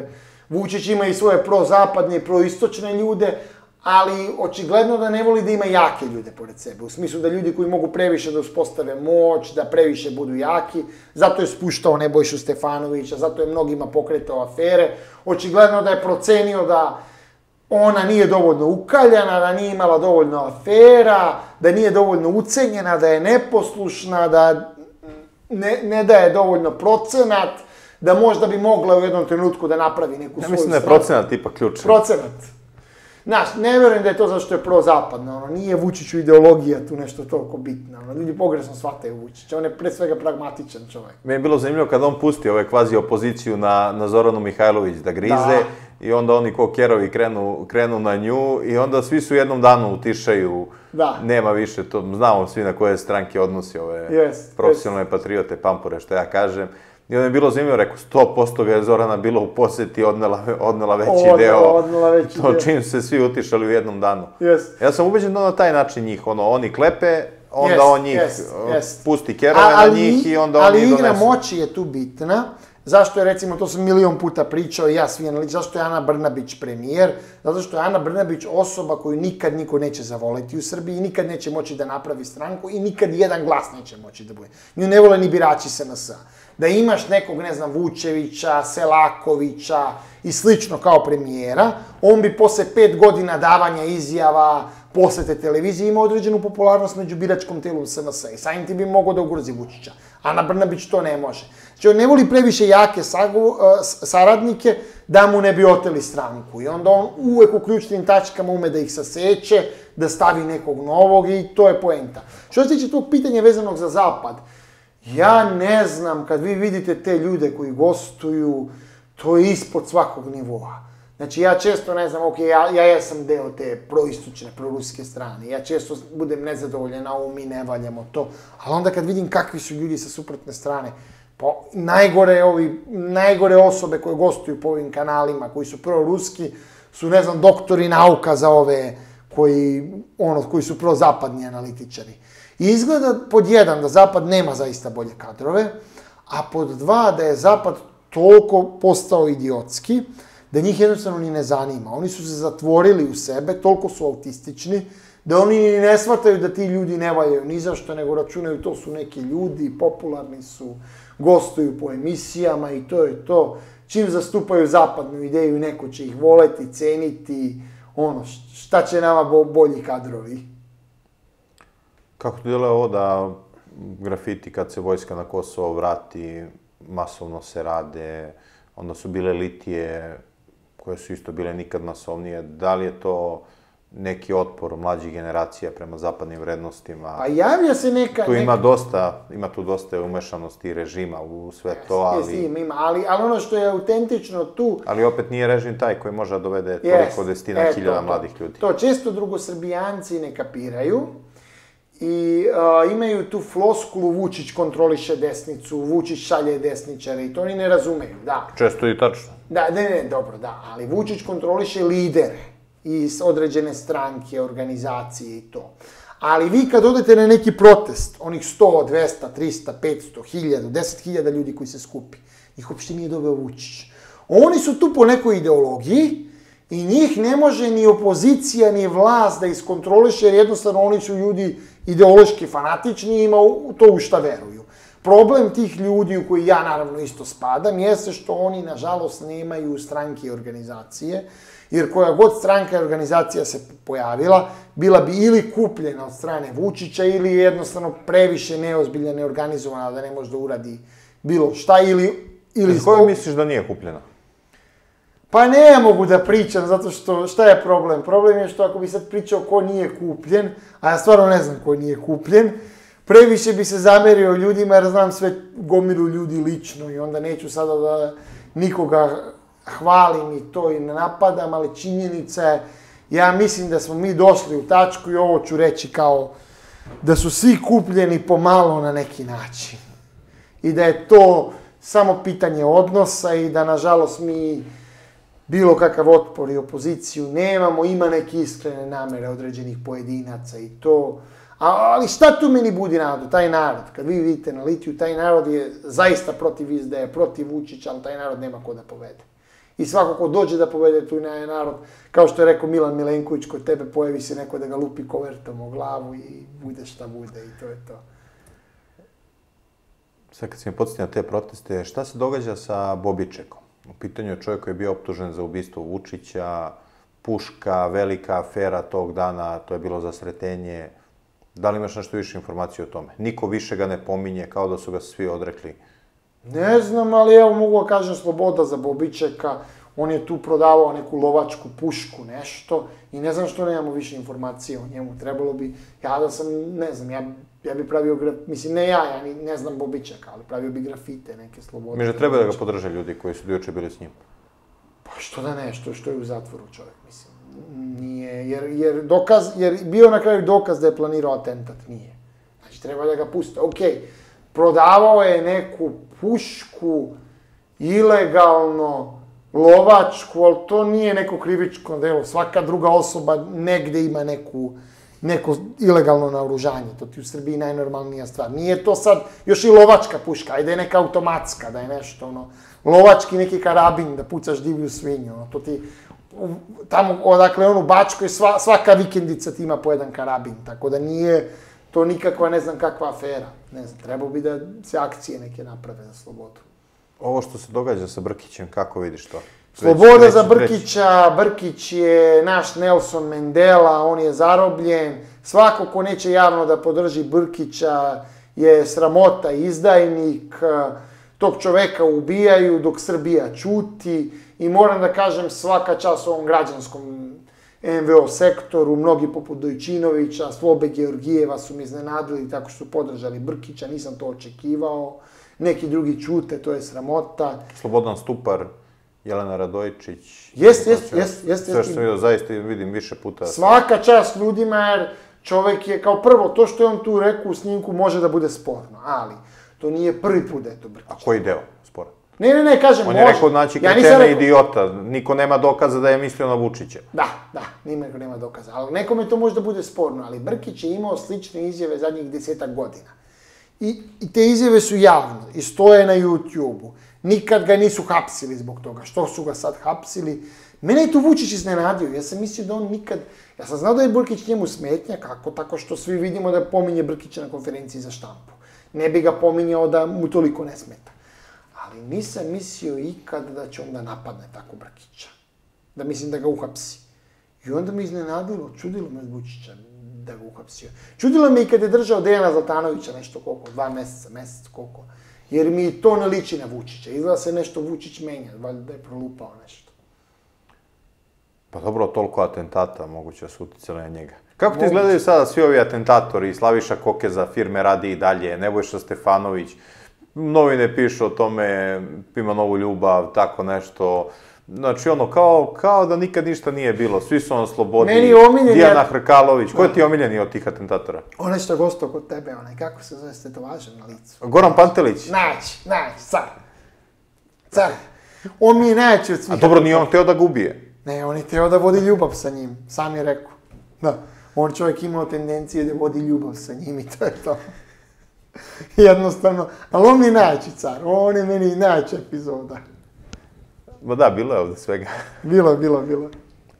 Vučić ima i svoje prozapadne i proistočne ljude, ali očigledno da ne voli da ima jake ljude pored sebe, u smislu da ljudi koji mogu previše da uspostave moć, da previše budu jaki, zato je spuštao Nebojšu Stefanovića, zato je mnogima pokretao afere, očigledno da je procenio da ona nije dovoljno ukaljana, da nije imala dovoljno afera, da nije dovoljno ucenjena, da je neposlušna, da ne, ne daje dovoljno procenat, da možda bi mogla u jednom trenutku da napravi neku Ja svoju mislim da je stranu. procenat ipak ključan. Procenat. Znaš, ne verujem da je to zato što je prozapadno, ono, nije Vučiću ideologija tu nešto toliko bitna, ono, ljudi pogrešno shvataju Vučića, on je pre svega pragmatičan čovjek. Meni je bilo zanimljivo kada on pusti ove kvazi opoziciju na, na Zoranu Mihajlović da grize Da. i onda oni ko kerovi krenu, krenu na nju i onda svi su jednom danu utišaju. Da. Nema više to, znamo svi na koje stranke odnosi ove Jest, profesionalne patriote, pampure, što ja kažem. I onda je bilo zanimljivo, rekao, 100% ga je Zorana bila u poseti, odnela, odnela veći Odnela- deo. odnela veći [LAUGHS] to deo. čim su se svi utišali u jednom danu. Jest. Ja sam ubeđen da na taj način njih, ono, oni klepe, onda Jest, on njih jest, uh, jest. pusti kerove na njih i onda ali oni igra donesu. moći je tu bitna. Zašto je, recimo, to sam milion puta pričao ja svi analiz, zašto je Ana Brnabić premijer? Zato što je Ana Brnabić osoba koju nikad niko neće zavoleti u Srbiji, nikad neće moći da napravi stranku i nikad jedan glas neće moći da bude. Nju ne vole ni birači SNS-a. Da imaš nekog, ne znam, Vučevića, Selakovića i slično kao premijera, on bi posle pet godina davanja izjava, posete televizije ima određenu popularnost među biračkom telom SNS-a i samim tim bi mogao da ugrozi Vučića. Ana Brnabić to ne može. Znači, on ne voli previše jake sagu, uh, saradnike da mu ne bi oteli stranku. I onda on uvek u ključnim tačkama ume da ih saseće, da stavi nekog novog i to je poenta. Što se tiče tog pitanja vezanog za zapad, ja ne znam, kad vi vidite te ljude koji gostuju, to je ispod svakog nivoa. Znači, ja često ne znam, ok, ja, ja jesam deo te proistočne, proruske strane, ja često budem nezadovoljan, a ovo mi ne valjamo to, ali onda kad vidim kakvi su ljudi sa suprotne strane, pa najgore, ovi, najgore osobe koje gostuju po ovim kanalima, koji su proruski, su, ne znam, doktori nauka za ove koji, ono, koji su prozapadni analitičari. I izgleda pod jedan da Zapad nema zaista bolje kadrove, a pod dva da je Zapad toliko postao idiotski da njih jednostavno ni ne zanima. Oni su se zatvorili u sebe, toliko su autistični, da oni ni ne shvataju da ti ljudi ne valjaju ni za što, nego računaju to su neki ljudi, popularni su, gostuju po emisijama i to je to. Čim zastupaju zapadnu ideju, neko će ih voleti, ceniti, ono, šta će nama bo- bolji kadrovi. Kako ti djeluje ovo da grafiti kad se vojska na Kosovo vrati, masovno se rade, onda su bile litije koje su isto bile nikad masovnije. Da li je to neki otpor mlađih generacija prema zapadnim vrednostima? A javlja se neka... Tu neka... ima dosta, ima tu dosta umešanosti režima u sve to, ali, ima, ima, ali, ali ono što je autentično tu, ali opet nije režim taj koji može da dovede toliko desetina e, hiljada to. mladih ljudi. To često drugosrbijanci ne kapiraju i a, imaju tu floskulu Vučić kontroliše desnicu, Vučić šalje desničare i to oni ne razumeju, da. Često i tačno. Da, ne, ne, dobro, da, ali Vučić kontroliše lidere iz određene stranke, organizacije i to. Ali vi kad odete na neki protest, onih 100, 200, 300, 500, 1000, 10.000 ljudi koji se skupi, njih uopšte nije doveo Vučić. Oni su tu po nekoj ideologiji i njih ne može ni opozicija, ni vlast da iskontroliše, jer jednostavno oni su ljudi ideološki fanatični ima u- to u šta veruju. Problem tih ljudi u koji ja naravno isto spadam jeste što oni nažalost nemaju stranke i organizacije, jer koja god stranka i organizacija se pojavila, bila bi ili kupljena od strane Vučića ili je jednostavno previše neozbiljna, neorganizovana da ne može da uradi bilo šta ili ili Za koju misliš da nije kupljena? Pa ne mogu da pričam, zato što, šta je problem? Problem je što ako bi sad pričao ko nije kupljen, a ja stvarno ne znam ko nije kupljen, previše bi se zamerio ljudima jer znam sve gomilu ljudi lično i onda neću sada da nikoga hvalim i to i napadam, ali činjenica je, ja mislim da smo mi došli u tačku i ovo ću reći kao da su svi kupljeni pomalo na neki način. I da je to samo pitanje odnosa i da nažalost mi bilo kakav otpor i opoziciju nemamo, ima neke iskrene namere određenih pojedinaca i to. A, ali šta tu meni budi nadu, taj narod, kad vi vidite na litiju, taj narod je zaista protiv izdaje, protiv Vučića, ali taj narod nema ko da povede. I svako ko dođe da povede tu narod, kao što je rekao Milan Milenković, kod tebe pojavi se neko da ga lupi kovertom u glavu i bude šta bude i to je to. Sad kad si mi podsjetio te proteste, šta se događa sa Bobičekom? U pitanju je čovjek koji je bio optužen za ubistvo Vučića, puška, velika afera tog dana, to je bilo zasretenje. Da li imaš nešto više informacije o tome? Niko više ga ne pominje, kao da su ga svi odrekli. Ne znam, ali evo mogu da kažem sloboda za Bobičeka. On je tu prodavao neku lovačku pušku, nešto, i ne znam što nemamo više informacije o njemu. Trebalo bi, ja da sam, ne znam, ja, ja bi pravio, graf, mislim, ne ja, ja ne znam Bobičeka, ali pravio bi grafite, neke slobode. Mi da treba da ga podrže ljudi koji su juče bili s njim. Pa što da ne, što, što je u zatvoru čovjek, mislim. Nije, jer, jer dokaz, jer bio na kraju dokaz da je planirao atentat, nije. Znači, treba da ga puste. Okej, okay, prodavao je neku pušku ilegalno, lovačku, ali to nije neko krivičko delo. Svaka druga osoba negde ima neku, neko ilegalno naoružanje. To ti u Srbiji najnormalnija stvar. Nije to sad još i lovačka puška, ajde je neka automatska, da je nešto ono, lovački neki karabin, da pucaš divlju svinju, ono, to ti, tamo, odakle on u Bačkoj, sva, svaka vikendica ti ima po jedan karabin, tako da nije to nikakva, ne znam kakva afera. Ne znam, trebao bi da se akcije neke naprave za slobodu. Ovo što se događa sa Brkićem, kako vidiš to? Sloboda za Brkića. Brkić je naš Nelson Mandela, on je zarobljen. Svako ko neće javno da podrži Brkića je sramota, izdajnik. Tog čoveka ubijaju dok Srbija čuti. I moram da kažem svaka čast ovom građanskom MVO sektoru, mnogi poput Dojčinovića, Slobe Georgijeva su mi iznenadili tako što su podržali Brkića, nisam to očekivao. Neki drugi čute, to je sramota. Slobodan Stupar, Jelena Radojičić. Jest, jest, jest, jest. Sve što sam vidio, zaista vidim više puta. Svaka čast ljudima, jer čovek je, kao prvo, to što je on tu rekao u snimku može da bude sporno, ali to nije prvi put da je to Brkić. A koji deo spora? Ne, ne, ne, kažem, On može. je rekao, znači, ja kretena rekao... idiota, niko nema dokaza da je mislio na Vučića. Da, da, niko nema dokaza, ali nekome to može da bude sporno, ali Brkić je imao slične izjave zadnjih desetak godina. I, I te izjave su javne, i stoje na YouTube-u. Nikad ga nisu hapsili zbog toga. Što su ga sad hapsili? Mene je tu Vučić iznenadio. Ja sam mislio da on nikad... Ja sam znao da je Brkić njemu smetnja, kako? Tako što svi vidimo da pominje Brkića na konferenciji za štampu. Ne bi ga pominjao da mu toliko ne smeta. Ali nisam mislio ikad da će on da napadne tako Brkića. Da mislim da ga uhapsi. I onda me iznenadilo, čudilo me Vučića da ga uhapsio. Čudilo me i kad je držao Dejana Zlatanovića nešto koliko, dva meseca, mesec koliko. Jer mi to ne liči na Vučića. Izgleda se nešto Vučić menja, valjda da je prolupao nešto. Pa dobro, toliko atentata moguće da su uticali na njega. Kako ti Moguće. izgledaju sada svi ovi atentatori? Slaviša Kokeza, firme radi i dalje, Nebojša Stefanović, novine pišu o tome, ima novu ljubav, tako nešto. Znači, ono, kao, kao da nikad ništa nije bilo. Svi su na slobodi. Meni je omiljen... Dijana Hrkalović. Ko je ti omiljeni od tih atentatora? Onaj što je gostao kod tebe, onaj, kako se zove s tetovažem na licu? Goran Pantelić? Nać, nać, car. Car. On mi je najjači od svih. A dobro, nije on teo da ga ubije. Ne, on je teo da vodi ljubav sa njim. Sam je rekao. Da. On čovjek imao tendencije da vodi ljubav sa njim i to je to. [LAUGHS] Jednostavno. Ali on mi je najjači car. On je meni najjača epizoda. Ma da, bilo je ovde svega. [LAUGHS] bilo, bilo, bilo.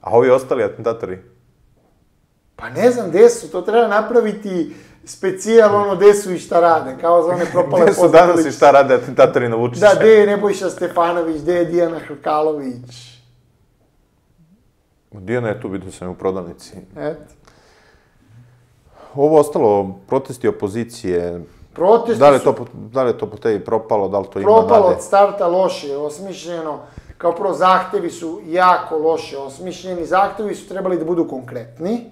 A ovi ostali atentatori? Pa ne znam, gde su, to treba napraviti specijal, ono, gde su i šta rade, kao za one [LAUGHS] propale Gde su danas i šta rade atentatori na Vučića? Da, gde je Nebojša Stefanović, gde je Dijana Hrkalović? Dijana je tu, vidio sam u prodavnici. Eto. Ovo ostalo, protesti opozicije, Protesti da li, to, da li je to po tebi propalo, da li to ima propalo nade? od starta loše, osmišljeno. Kao prvo, zahtevi su jako loše osmišljeni. Zahtevi su trebali da budu konkretni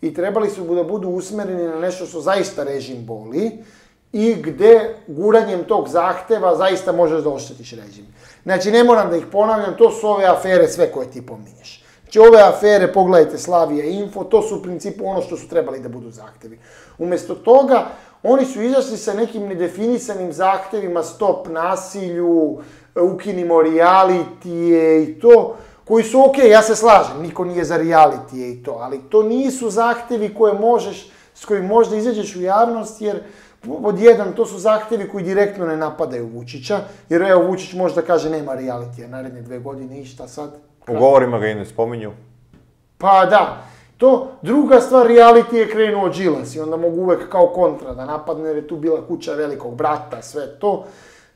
i trebali su da budu usmereni na nešto što zaista režim boli i gde guranjem tog zahteva zaista možeš da oštetiš režim. Znači, ne moram da ih ponavljam, to su ove afere sve koje ti pominješ. Znači, ove afere, pogledajte Slavija Info, to su u principu ono što su trebali da budu zahtevi. Umesto toga, Oni su izašli sa nekim nedefinisanim zahtevima, stop nasilju, ukinimo realitije i to. koji su ok, ja se slažem, niko nije za reality i to, ali to nisu zahtevi koje možeš, s kojim možda izađeš u javnost, jer od jedan, to su zahtjevi koji direktno ne napadaju Vučića, jer evo Vučić možda kaže nema realitija naredne dve godine i šta sad? U govorima ga i ne spominju. Pa da, to druga stvar, reality je krenuo Đilas i onda mogu uvek kao kontra da napadne jer je tu bila kuća velikog brata, sve to.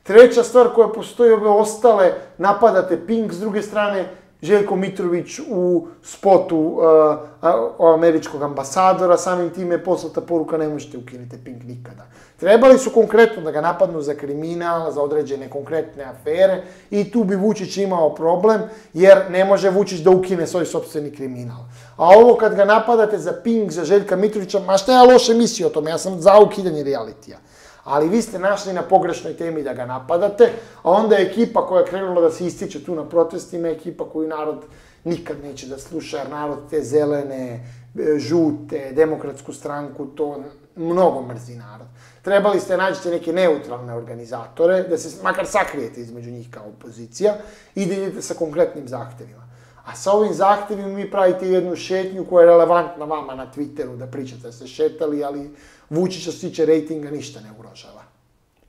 Treća stvar koja postoji, ove ostale, napadate Pink, s druge strane, Željko Mitrović u spotu uh, američkog ambasadora, samim time je poslata poruka ne možete ukinuti Pink nikada. Trebali su konkretno da ga napadnu za kriminal, za određene konkretne afere i tu bi Vučić imao problem, jer ne može Vučić da ukine svoj sobstveni kriminal. A ovo kad ga napadate za Pink, za Željka Mitrovića, ma šta ja loše mislio o tome, ja sam za ukidanje realitija ali vi ste našli na pogrešnoj temi da ga napadate, a onda je ekipa koja je krenula da se ističe tu na protestima, ekipa koju narod nikad neće da sluša, jer narod te zelene, e, žute, demokratsku stranku, to mnogo mrzi narod. Trebali ste naći neke neutralne organizatore, da se makar sakrijete između njih kao opozicija i da idete sa konkretnim zahtevima. A sa ovim zahtevima mi pravite jednu šetnju koja je relevantna vama na Twitteru da pričate da ste šetali, ali Vučića se tiče rejtinga ništa ne ugrožava.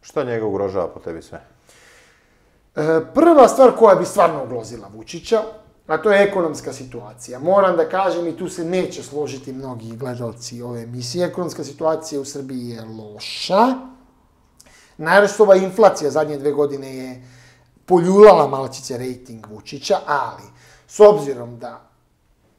Šta njega ugrožava po tebi sve? E, prva stvar koja bi stvarno ugrozila Vučića, a to je ekonomska situacija. Moram da kažem i tu se neće složiti mnogi gledalci ove emisije. Ekonomska situacija u Srbiji je loša. Najrešto ova inflacija zadnje dve godine je poljulala malčice rejting Vučića, ali s obzirom da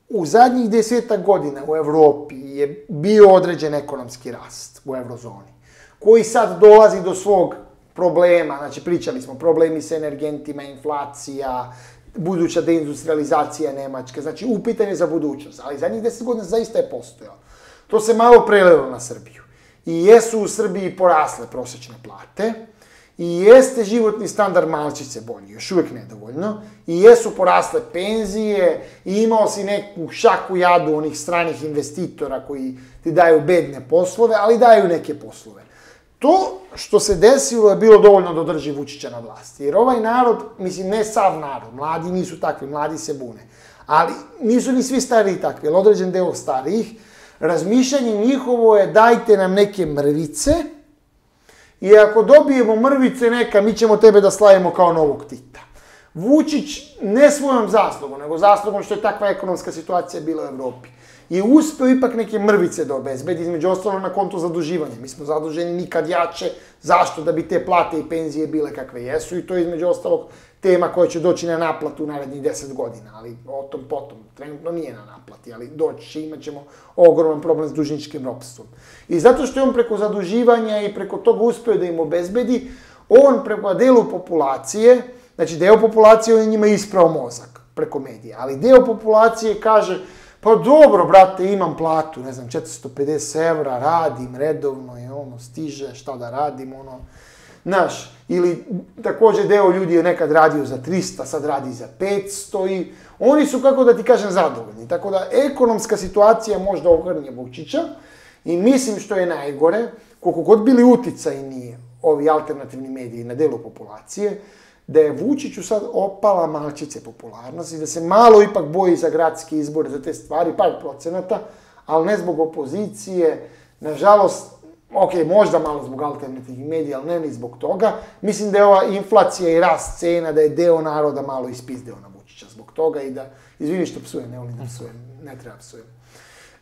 u zadnjih desetak godina u Evropi je bio određen ekonomski rast u eurozoni, koji sad dolazi do svog problema, znači pričali smo problemi sa energentima, inflacija, buduća deindustrializacija Nemačke, znači upitanje za budućnost, ali zadnjih deset godina zaista je postojao. To se malo prelelo na Srbiju. I jesu u Srbiji porasle prosječne plate, I jeste životni standard malčice bolji, još uvek nedovoljno. I jesu porasle penzije, i imao si neku šaku jadu onih stranih investitora koji ti daju bedne poslove, ali daju neke poslove. To što se desilo je bilo dovoljno da održi Vučića na vlasti. Jer ovaj narod, mislim, ne sav narod, mladi nisu takvi, mladi se bune. Ali nisu ni svi stariji takvi, ali određen deo starijih. Razmišljanje njihovo je dajte nam neke mrvice, i ako dobijemo mrvice neka, mi ćemo tebe da slavimo kao novog Tita. Vučić, ne svojom zaslugom, nego zaslugom što je takva ekonomska situacija bila u Evropi, je uspeo ipak neke mrvice da obezbedi, između ostalo na konto zaduživanja. Mi smo zaduženi nikad jače, zašto? Da bi te plate i penzije bile kakve jesu i to je između ostalog tema koja će doći na naplatu u narednih 10 godina, ali o tom potom, trenutno nije na naplati, ali doći imat ćemo ogroman problem s dužničkim ropstvom. I zato što je on preko zaduživanja i preko toga uspeo da im obezbedi, on preko delu populacije, znači deo populacije on je njima isprao mozak preko medija, ali deo populacije kaže, pa dobro, brate, imam platu, ne znam, 450 evra, radim redovno i ono, stiže, šta da radim, ono, Znaš, ili takođe deo ljudi je nekad radio za 300, sad radi za 500 i oni su, kako da ti kažem, zadovoljni. Tako da ekonomska situacija možda ogrnje Vučića i mislim što je najgore, koliko god bili uticajni ovi alternativni mediji na delu populacije, da je Vučiću sad opala malčice popularnosti, da se malo ipak boji za gradski izbor, za te stvari, par procenata, ali ne zbog opozicije. Nažalost, ok, možda malo zbog alternativnih medija, ali ne ni zbog toga. Mislim da je ova inflacija i rast cena, da je deo naroda malo ispizdeo na Vučića zbog toga i da, izvini što psujem, ne volim da psujem, ne treba psujem.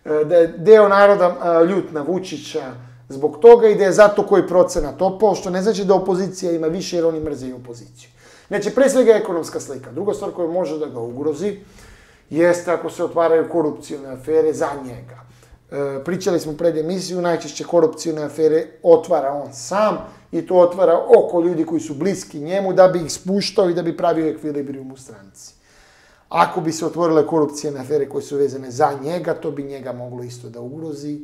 E, da je deo naroda ljut na Vučića zbog toga i da je zato koji procenat opao, što ne znači da opozicija ima više jer oni mrze i opoziciju. Znači, pre svega ekonomska slika. Druga stvar koja može da ga ugrozi jeste ako se otvaraju korupcijone afere za njega E, pričali smo pred emisiju, najčešće korupcijne afere otvara on sam i to otvara oko ljudi koji su bliski njemu da bi ih spuštao i da bi pravio ekvilibrijum u stranci. Ako bi se otvorile korupcijne afere koje su vezane za njega, to bi njega moglo isto da ugrozi.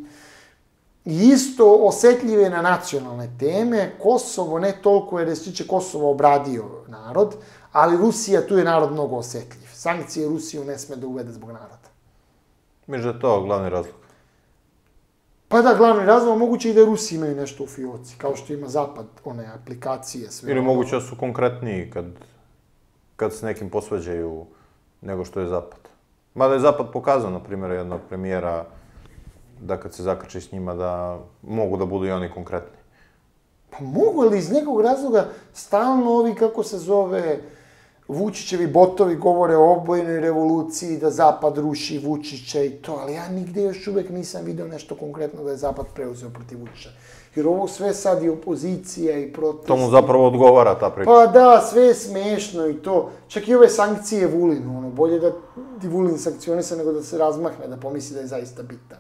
I isto osetljive na nacionalne teme, Kosovo ne toliko jer je stiče Kosovo obradio narod, ali Rusija, tu je narod mnogo osetljiv. Sankcije Rusiju ne sme da uvede zbog naroda. Među da to glavni razlog. Pa da, glavni razlog, moguće i da Rusi imaju nešto u fioci, kao što ima Zapad, one aplikacije, sve. Ili moguće da su konkretniji kad, kad s nekim posvađaju nego što je Zapad. Mada je Zapad pokazao, na primjer, jednog premijera da kad se zakači s njima da mogu da budu i oni konkretni. Pa mogu, ali iz nekog razloga stalno ovi, kako se zove, Vučićevi botovi govore o obojnoj revoluciji, da Zapad ruši Vučića i to, ali ja nigde još uvek nisam video nešto konkretno da je Zapad preuzeo protiv Vučića. Jer ovo sve sad i opozicija i protesti. To mu zapravo odgovara ta priča. Pa da, sve je smešno i to. Čak i ove sankcije Vulinu, ono, bolje da ti Vulin sankcionisa nego da se razmahne, da pomisli da je zaista bitan.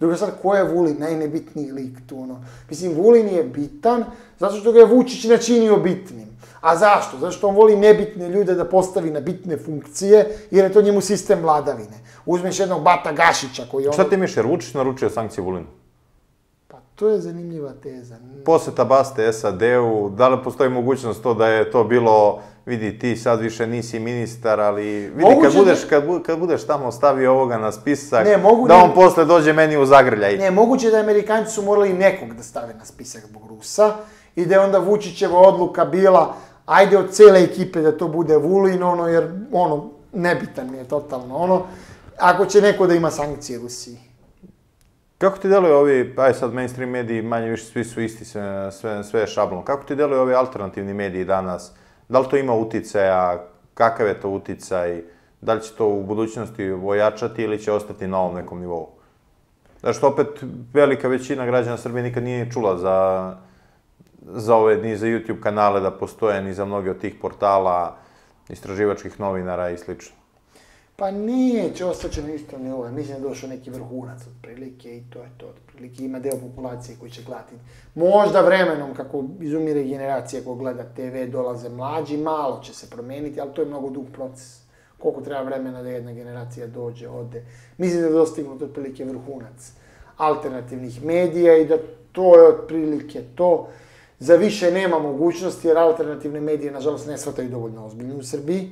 Druga stvar, ko je Vulin? Najnebitniji lik tu, ono. Mislim, Vulin je bitan zato što ga je Vučić načinio bitnim. A zašto? Zato što on voli nebitne ljude da postavi na bitne funkcije, jer je to njemu sistem vladavine. Uzmeš jednog Bata Gašića koji je ono... Šta ti misliš, jer Vučić naručio sankcije Vulinu? Pa to je zanimljiva teza. Poseta Baste SAD-u, da li postoji mogućnost to da je to bilo, vidi, ti sad više nisi ministar, ali vidi, Moguće kad budeš, da- kad, bu- kad budeš tamo stavio ovoga na spisak, Ne, mogu da da- on posle dođe meni u zagrljaj. Ne, moguće da Amerikanci su morali nekog da stave na spisak zbog Rusa i da je onda Vučićeva odluka bila ajde od cele ekipe da to bude Vulin, ono, jer, ono, nebitan mi je totalno, ono, ako će neko da ima sankcije Rusiji. Kako ti deluju ovi, aj sad mainstream mediji, manje više svi su isti, sve, sve, sve je šablon. Kako ti deluju ovi alternativni mediji danas? Da li to ima uticaja? Kakav je to uticaj? Da li će to u budućnosti ojačati ili će ostati na ovom nekom nivou? Znaš, opet velika većina građana Srbije nikad nije čula za, za ove, ni za YouTube kanale da postoje, ni za mnoge od tih portala, istraživačkih novinara i slično. Pa neće, ostaće na istom nivou. Mislim da je došao neki vrhunac otprilike i to je to. Otprilike ima deo populacije koji će gledati. Možda vremenom, kako izumire generacija koja gleda TV, dolaze mlađi, malo će se promeniti, ali to je mnogo dug proces. Koliko treba vremena da jedna generacija dođe, ode. Mislim da je dostignut otprilike vrhunac alternativnih medija i da to je otprilike to. Za više nema mogućnosti jer alternativne medije, nažalost, ne shvataju dovoljno ozbiljno u Srbiji.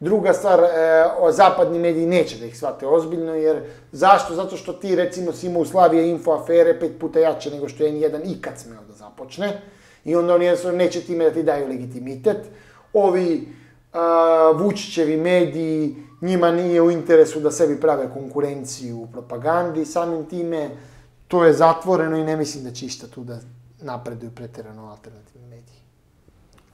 Druga stvar, e, o, zapadni mediji neće da ih shvate ozbiljno, jer zašto? Zato što ti, recimo, si imao u Slavije info afere pet puta jače nego što je N1 ikad smeo da započne. I onda oni jednostavno neće time da ti daju legitimitet. Ovi a, Vučićevi mediji, njima nije u interesu da sebi prave konkurenciju u propagandi, samim time to je zatvoreno i ne mislim da će išta tu da napreduju preterano alternativni mediji.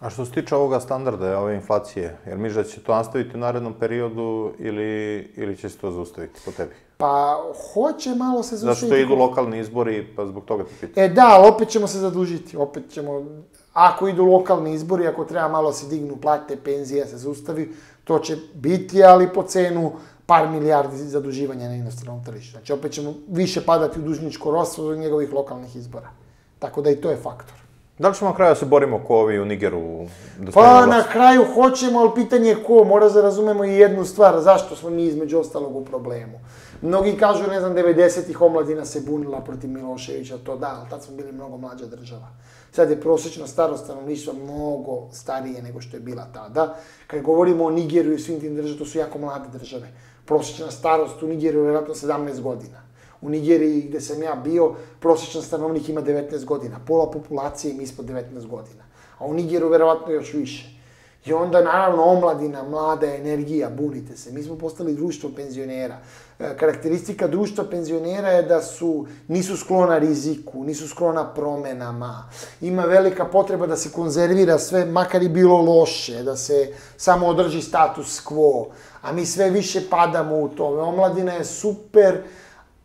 A što se tiče ovoga standarda, ove inflacije, jer misliš da će to nastaviti u narednom periodu ili, ili će se to zaustaviti po tebi? Pa, hoće malo se Zato što zaustaviti. idu lokalni izbori, pa zbog toga te pitam. E da, ali opet ćemo se zadužiti, opet ćemo, ako idu lokalni izbori, ako treba malo se dignu plate, penzije se zaustavi, to će biti, ali po cenu par milijardi zaduživanja na inostranom tržištu. Znači opet ćemo više padati u dužničko ropstvo zbog njegovih lokalnih izbora. Tako da i to je faktor. Da li ćemo na kraju da se borimo ko ovi u Nigeru? Da Pa na kraju hoćemo, ali pitanje je ko. Mora da razumemo i jednu stvar, zašto smo mi između ostalog u problemu. Mnogi kažu, ne znam, 90-ih omladina se bunila protiv Miloševića, to da, ali tad smo bili mnogo mlađa država. Sad je prosječna starost stanovništva mnogo starije nego što je bila tada. Kad govorimo o Nigeriju i svim tim državama, to su jako mlade države. Prosječna starost u Nigeriju je vjerojatno 17 godina. U Nigeriji gde sam ja bio, prosječan stanovnik ima 19 godina. Pola populacije ima ispod 19 godina. A u Nigeru verovatno još više. I onda, naravno, omladina, mlada energija, bunite se. Mi smo postali društvo penzionera. E, Karakteristika društva penzionera je da su, nisu sklona riziku, nisu sklona promenama. Ima velika potreba da se konzervira sve, makar i bilo loše, da se samo održi status quo. A mi sve više padamo u tome. Omladina je super,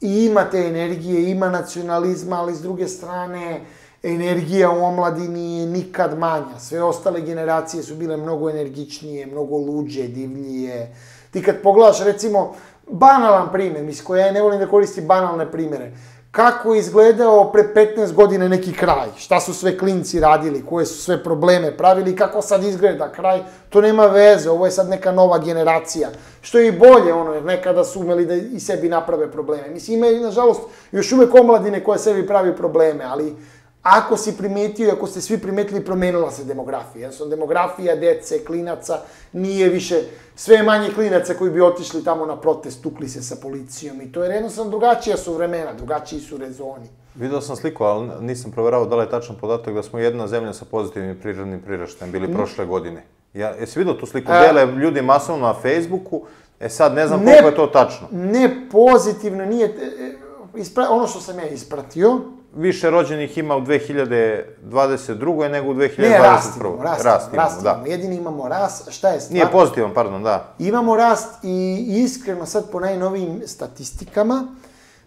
i ima te energije, ima nacionalizma, ali s druge strane energija u omladini je nikad manja. Sve ostale generacije su bile mnogo energičnije, mnogo luđe, divljije. Ti kad pogledaš recimo banalan primjer, mislim koja ja ne volim da koristim banalne primjere. Kako je izgledao pre 15 godina neki kraj, šta su sve klinci radili, koje su sve probleme pravili kako sad izgleda kraj, to nema veze, ovo je sad neka nova generacija. Što je i bolje, ono, jer nekada su umeli da i sebi naprave probleme. Mislim, ima i, nažalost, još uvek omladine koje sebi pravi probleme, ali ako si primetio i ako ste svi primetili, promenila se demografija. Jednostavno, demografija dece, klinaca, nije više sve manje klinaca koji bi otišli tamo na protest, tukli se sa policijom i to je jednostavno drugačija su vremena, drugačiji su rezoni. Video sam sliku, ali nisam proveravao da li je tačan podatak da smo jedna zemlja sa pozitivnim prirodnim priraštajem bili prošle godine. Ja, jesi vidio tu sliku? A- Dele ljudi masovno na Facebooku, e sad ne znam Ne- koliko je to tačno. Ne pozitivno, nije... e, e, Ispra, ono što sam ja ispratio, Više rođenih ima u 2022. nego u 2021. ne rast imamo, rast, rast imamo, imamo, rast da. Jedini imamo rast, šta je stvar? Nije pozitivan, pardon, da. Imamo rast i iskreno sad po najnovijim statistikama,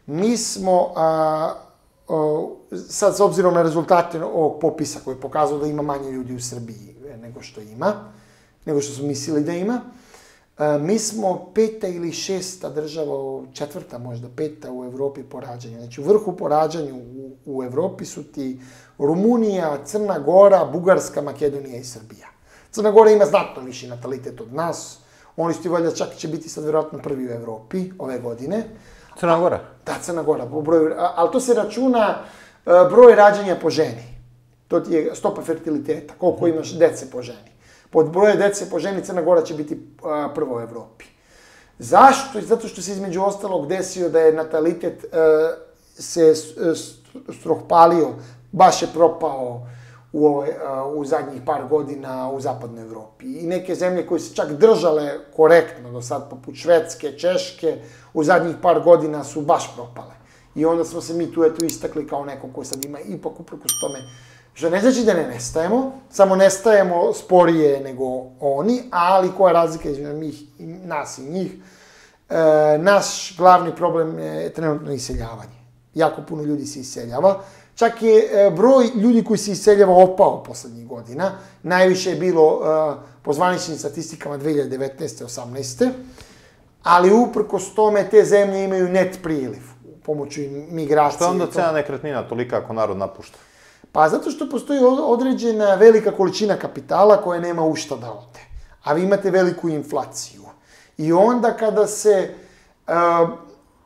mi smo, a, o, sad s obzirom na rezultate ovog popisa koji je pokazao da ima manje ljudi u Srbiji e, nego što ima, nego što smo mislili da ima, mi smo peta ili šesta država, četvrta možda, peta u Evropi po rađanju. Znači u vrhu po rađanju u, u Evropi su ti Rumunija, Crna Gora, Bugarska, Makedonija i Srbija. Crna Gora ima znatno viši natalitet od nas. Oni su ti valjda čak će biti sad vjerojatno prvi u Evropi ove godine. Crna Gora. Da, Crna Gora, po broju, ali to se računa e, broj rađanja po ženi. To ti je stopa fertiliteta, koliko imaš dece po ženi. Pod broje dece po ženi Crna Gora će biti a, prva u Evropi. Zašto? Zato što se između ostalog desio da je natalitet e, se e, strohpalio, baš je propao u, a, u zadnjih par godina u zapadnoj Evropi. I neke zemlje koje se čak držale korektno do sad, poput Švedske, Češke, u zadnjih par godina su baš propale. I onda smo se mi tu eto istakli kao neko ko sad ima ipak uprkos tome što ne znači da ne nestajemo, samo nestajemo sporije nego oni, ali koja je razlika između njih, nas i njih? E, naš glavni problem je trenutno iseljavanje. Jako puno ljudi se iseljava. Čak je e, broj ljudi koji se iseljava opao poslednjih godina. Najviše je bilo e, po zvaničnim statistikama 2019. 18. Ali uprkos tome te zemlje imaju net priliv pomoću migracije. Što je onda cena nekretnina tolika ako narod napušta? Pa zato što postoji od- određena velika količina kapitala koja nema u šta da ode. A vi imate veliku inflaciju. I onda kada se uh,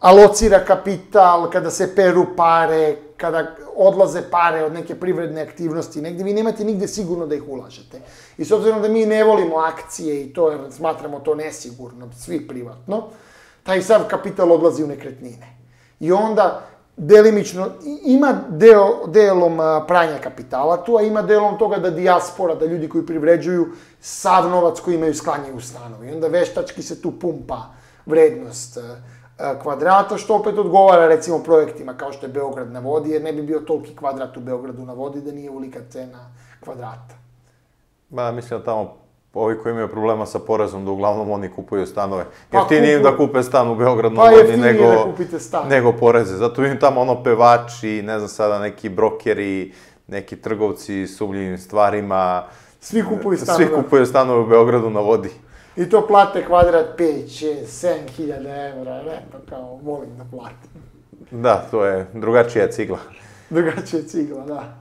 alocira kapital, kada se peru pare, kada odlaze pare od neke privredne aktivnosti negdje, vi nemate nigde sigurno da ih ulažete. I s obzirom da mi ne volimo akcije i to, jer smatramo to nesigurno, svi privatno, taj sav kapital odlazi u nekretnine. I onda delimično, ima deo, delom pranja kapitala tu, a ima delom toga da dijaspora, da ljudi koji privređuju, sav novac koji imaju sklanjaju u stanovi. I onda veštački se tu pumpa vrednost kvadrata, što opet odgovara recimo projektima kao što je Beograd na vodi, jer ne bi bio toliki kvadrat u Beogradu na vodi da nije ulika cena kvadrata. Ba, mislim da tamo ovi koji imaju problema sa porezom, da uglavnom oni kupuju stanove. Pa Jeftinije im da kupe stan u Beogradu Pa vodi nego, da kupite stan. nego poreze. Zato vidim tamo ono pevači, ne znam sada, neki brokeri, neki trgovci s sumljivim stvarima. Svi kupuju stanove. Svi kupuju stanove u Beogradu na vodi. I to plate kvadrat 5, 6, 7 hiljada evra, ne, pa kao volim da platim. Da, to je drugačija cigla. Drugačije cigla, da.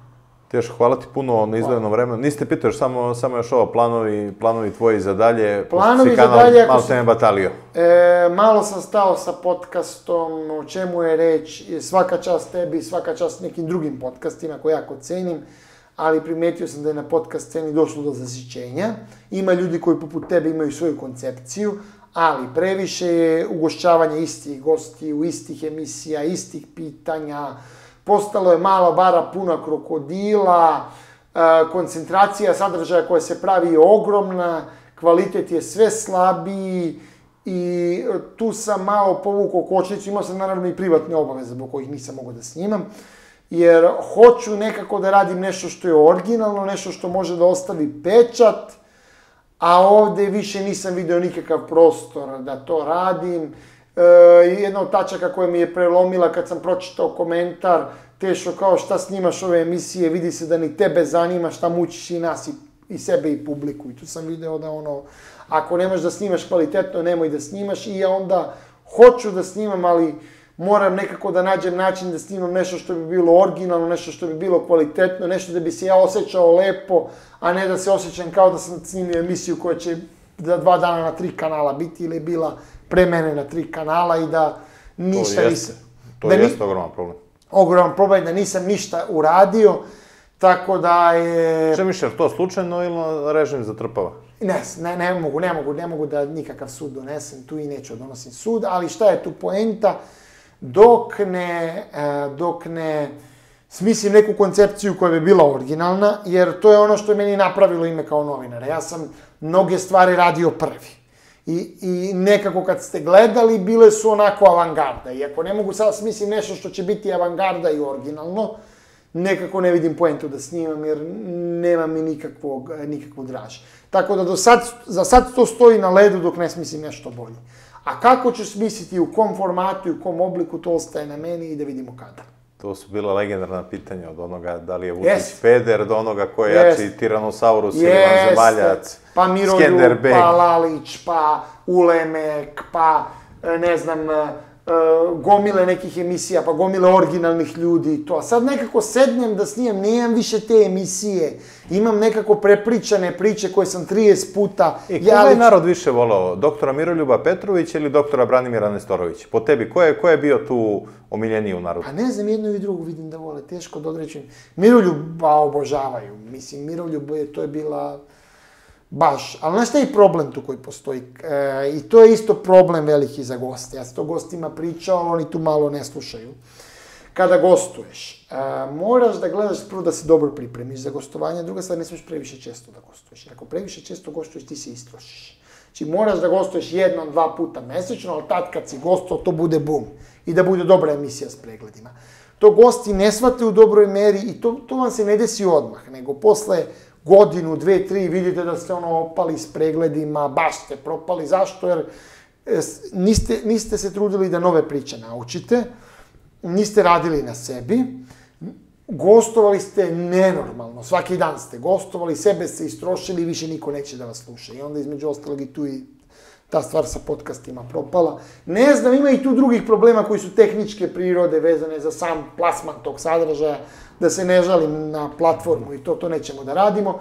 Teško, hvala ti puno na izdvojenom vremenu. Niste pitao samo, samo još ovo planovi, planovi tvoji za dalje. Planovi za dalje, Malo te ne batalio. E, malo sam stao sa podcastom, o čemu je reč, svaka čast tebi, svaka čast nekim drugim podcastima koje jako cenim, ali primetio sam da je na podcast sceni došlo do zasićenja. Ima ljudi koji poput tebe imaju svoju koncepciju, ali previše je ugošćavanja istih gostiju, istih emisija, istih pitanja, postalo je malo bara puna krokodila, e, koncentracija sadržaja koja se pravi je ogromna, kvalitet je sve slabiji i e, tu sam malo povukao kočnicu, imao sam naravno i privatne obaveze zbog kojih nisam mogao da snimam, jer hoću nekako da radim nešto što je originalno, nešto što može da ostavi pečat, a ovde više nisam video nikakav prostor da to radim. E, jedna od tačaka koja mi je prelomila kad sam pročitao komentar, teško kao šta snimaš ove emisije, vidi se da ni tebe zanima šta mučiš i nas i, i sebe i publiku. I tu sam video da ono, ako nemaš da snimaš kvalitetno, nemoj da snimaš i ja onda hoću da snimam, ali moram nekako da nađem način da snimam nešto što bi bilo originalno, nešto što bi bilo kvalitetno, nešto da bi se ja osjećao lepo, a ne da se osjećam kao da sam snimio emisiju koja će za dva dana na tri kanala biti ili je bila pre mene na tri kanala i da ništa to jeste, to da jeste ogroman problem. ogroman problem da nisam ništa uradio, tako da je... Šta mišlješ, to slučajno ili režim zatrpava? Ne, ne, ne mogu, ne mogu, ne mogu da nikakav sud donesem tu i neću da donosim sud, ali šta je tu poenta? Dok ne, e, dok ne smislim neku koncepciju koja bi bila originalna, jer to je ono što je meni napravilo ime kao novinara. Ja sam mnoge stvari radio prvi. I, I nekako kad ste gledali, bile su onako avangarda. Iako ne mogu sad smislim nešto što će biti avangarda i originalno, nekako ne vidim poentu da snimam jer nema mi nikakvog, nikakvog draže. Tako da do sad, za sad to stoji na ledu dok ne smislim nešto bolje. A kako ću smisliti, u kom formatu i u kom obliku, to ostaje na meni i da vidimo kada. To su bila legendarna pitanja od onoga da li je Vučić yes. Feder, do onoga ko je yes. jači Tiranosaurus yes. ili vanzemaljac, pa Miroljub, pa Lalić, pa Ulemek, pa ne znam, uh, gomile nekih emisija, pa gomile originalnih ljudi i to. A sad nekako sednem da snimam, nemam više te emisije. Imam nekako prepričane priče koje sam 30 puta... I koga ja je narod više volao? Doktora Miroljuba Petrovića ili doktora Branimira Nestorovića? Po tebi, ko je, ko je bio tu omiljeniji u narodu? A ne znam, jedno i drugo vidim da vole, teško da odrećem. Miroljuba obožavaju. Mislim, Miroljub je, to je bila Baš, ali znaš šta je problem tu koji postoji? E, I to je isto problem veliki za goste. Ja sam to gostima pričao, oni tu malo ne slušaju. Kada gostuješ, e, moraš da gledaš prvo da se dobro pripremiš za gostovanje, druga stvar ne smiješ previše često da gostuješ. Ako previše često gostuješ, ti se istrošiš. Znači moraš da gostuješ jednom, dva puta mesečno, ali tad kad si gostao, to bude bum. I da bude dobra emisija s pregledima. To gosti ne shvate u dobroj meri i to, to vam se ne desi odmah, nego posle godinu, dve, tri, vidite da ste ono opali s pregledima, baš ste propali. Zašto? Jer e, niste, niste se trudili da nove priče naučite, niste radili na sebi, gostovali ste nenormalno, svaki dan ste gostovali, sebe ste istrošili i više niko neće da vas sluša. I onda između ostalog i tu i ta stvar sa podcastima propala. Ne znam, ima i tu drugih problema koji su tehničke prirode vezane za sam plasman tog sadržaja, da se ne žalim na platformu i to, to nećemo da radimo,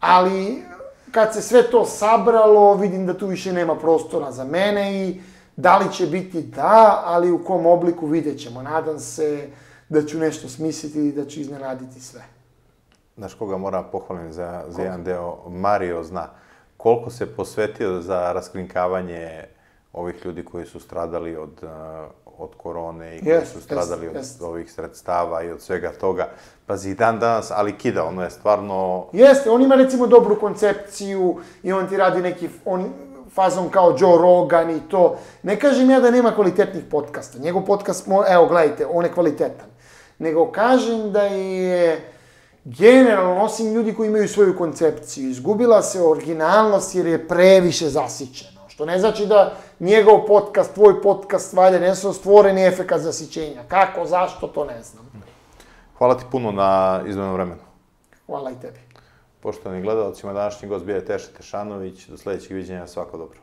ali kad se sve to sabralo, vidim da tu više nema prostora za mene i da li će biti da, ali u kom obliku vidjet ćemo. Nadam se da ću nešto smisliti i da ću iznenaditi sve. Znaš koga moram pohvaliti za, za jedan deo? Mario zna koliko se posvetio za raskrinkavanje ovih ljudi koji su stradali od, uh, od korone i koji yes, su stradali yes, od yes. ovih sredstava i od svega toga. Pazi, i dan danas, ali kida, ono je stvarno... Jeste, on ima recimo dobru koncepciju i on ti radi neki, on, fazom kao Joe Rogan i to. Ne kažem ja da nema kvalitetnih podcasta. Njegov podcast, evo, gledajte, on je kvalitetan. Nego kažem da je generalno, osim ljudi koji imaju svoju koncepciju, izgubila se originalnost jer je previše zasićeno. Što ne znači da njegov podcast, tvoj podcast, valja, ne su stvoreni efekat zasićenja. Kako, zašto, to ne znam. Hvala ti puno na izmenom vremenu. Hvala i tebi. Poštovani gledalcima, današnji gost bio je Teša Tešanović. Do sledećeg viđenja, svako dobro.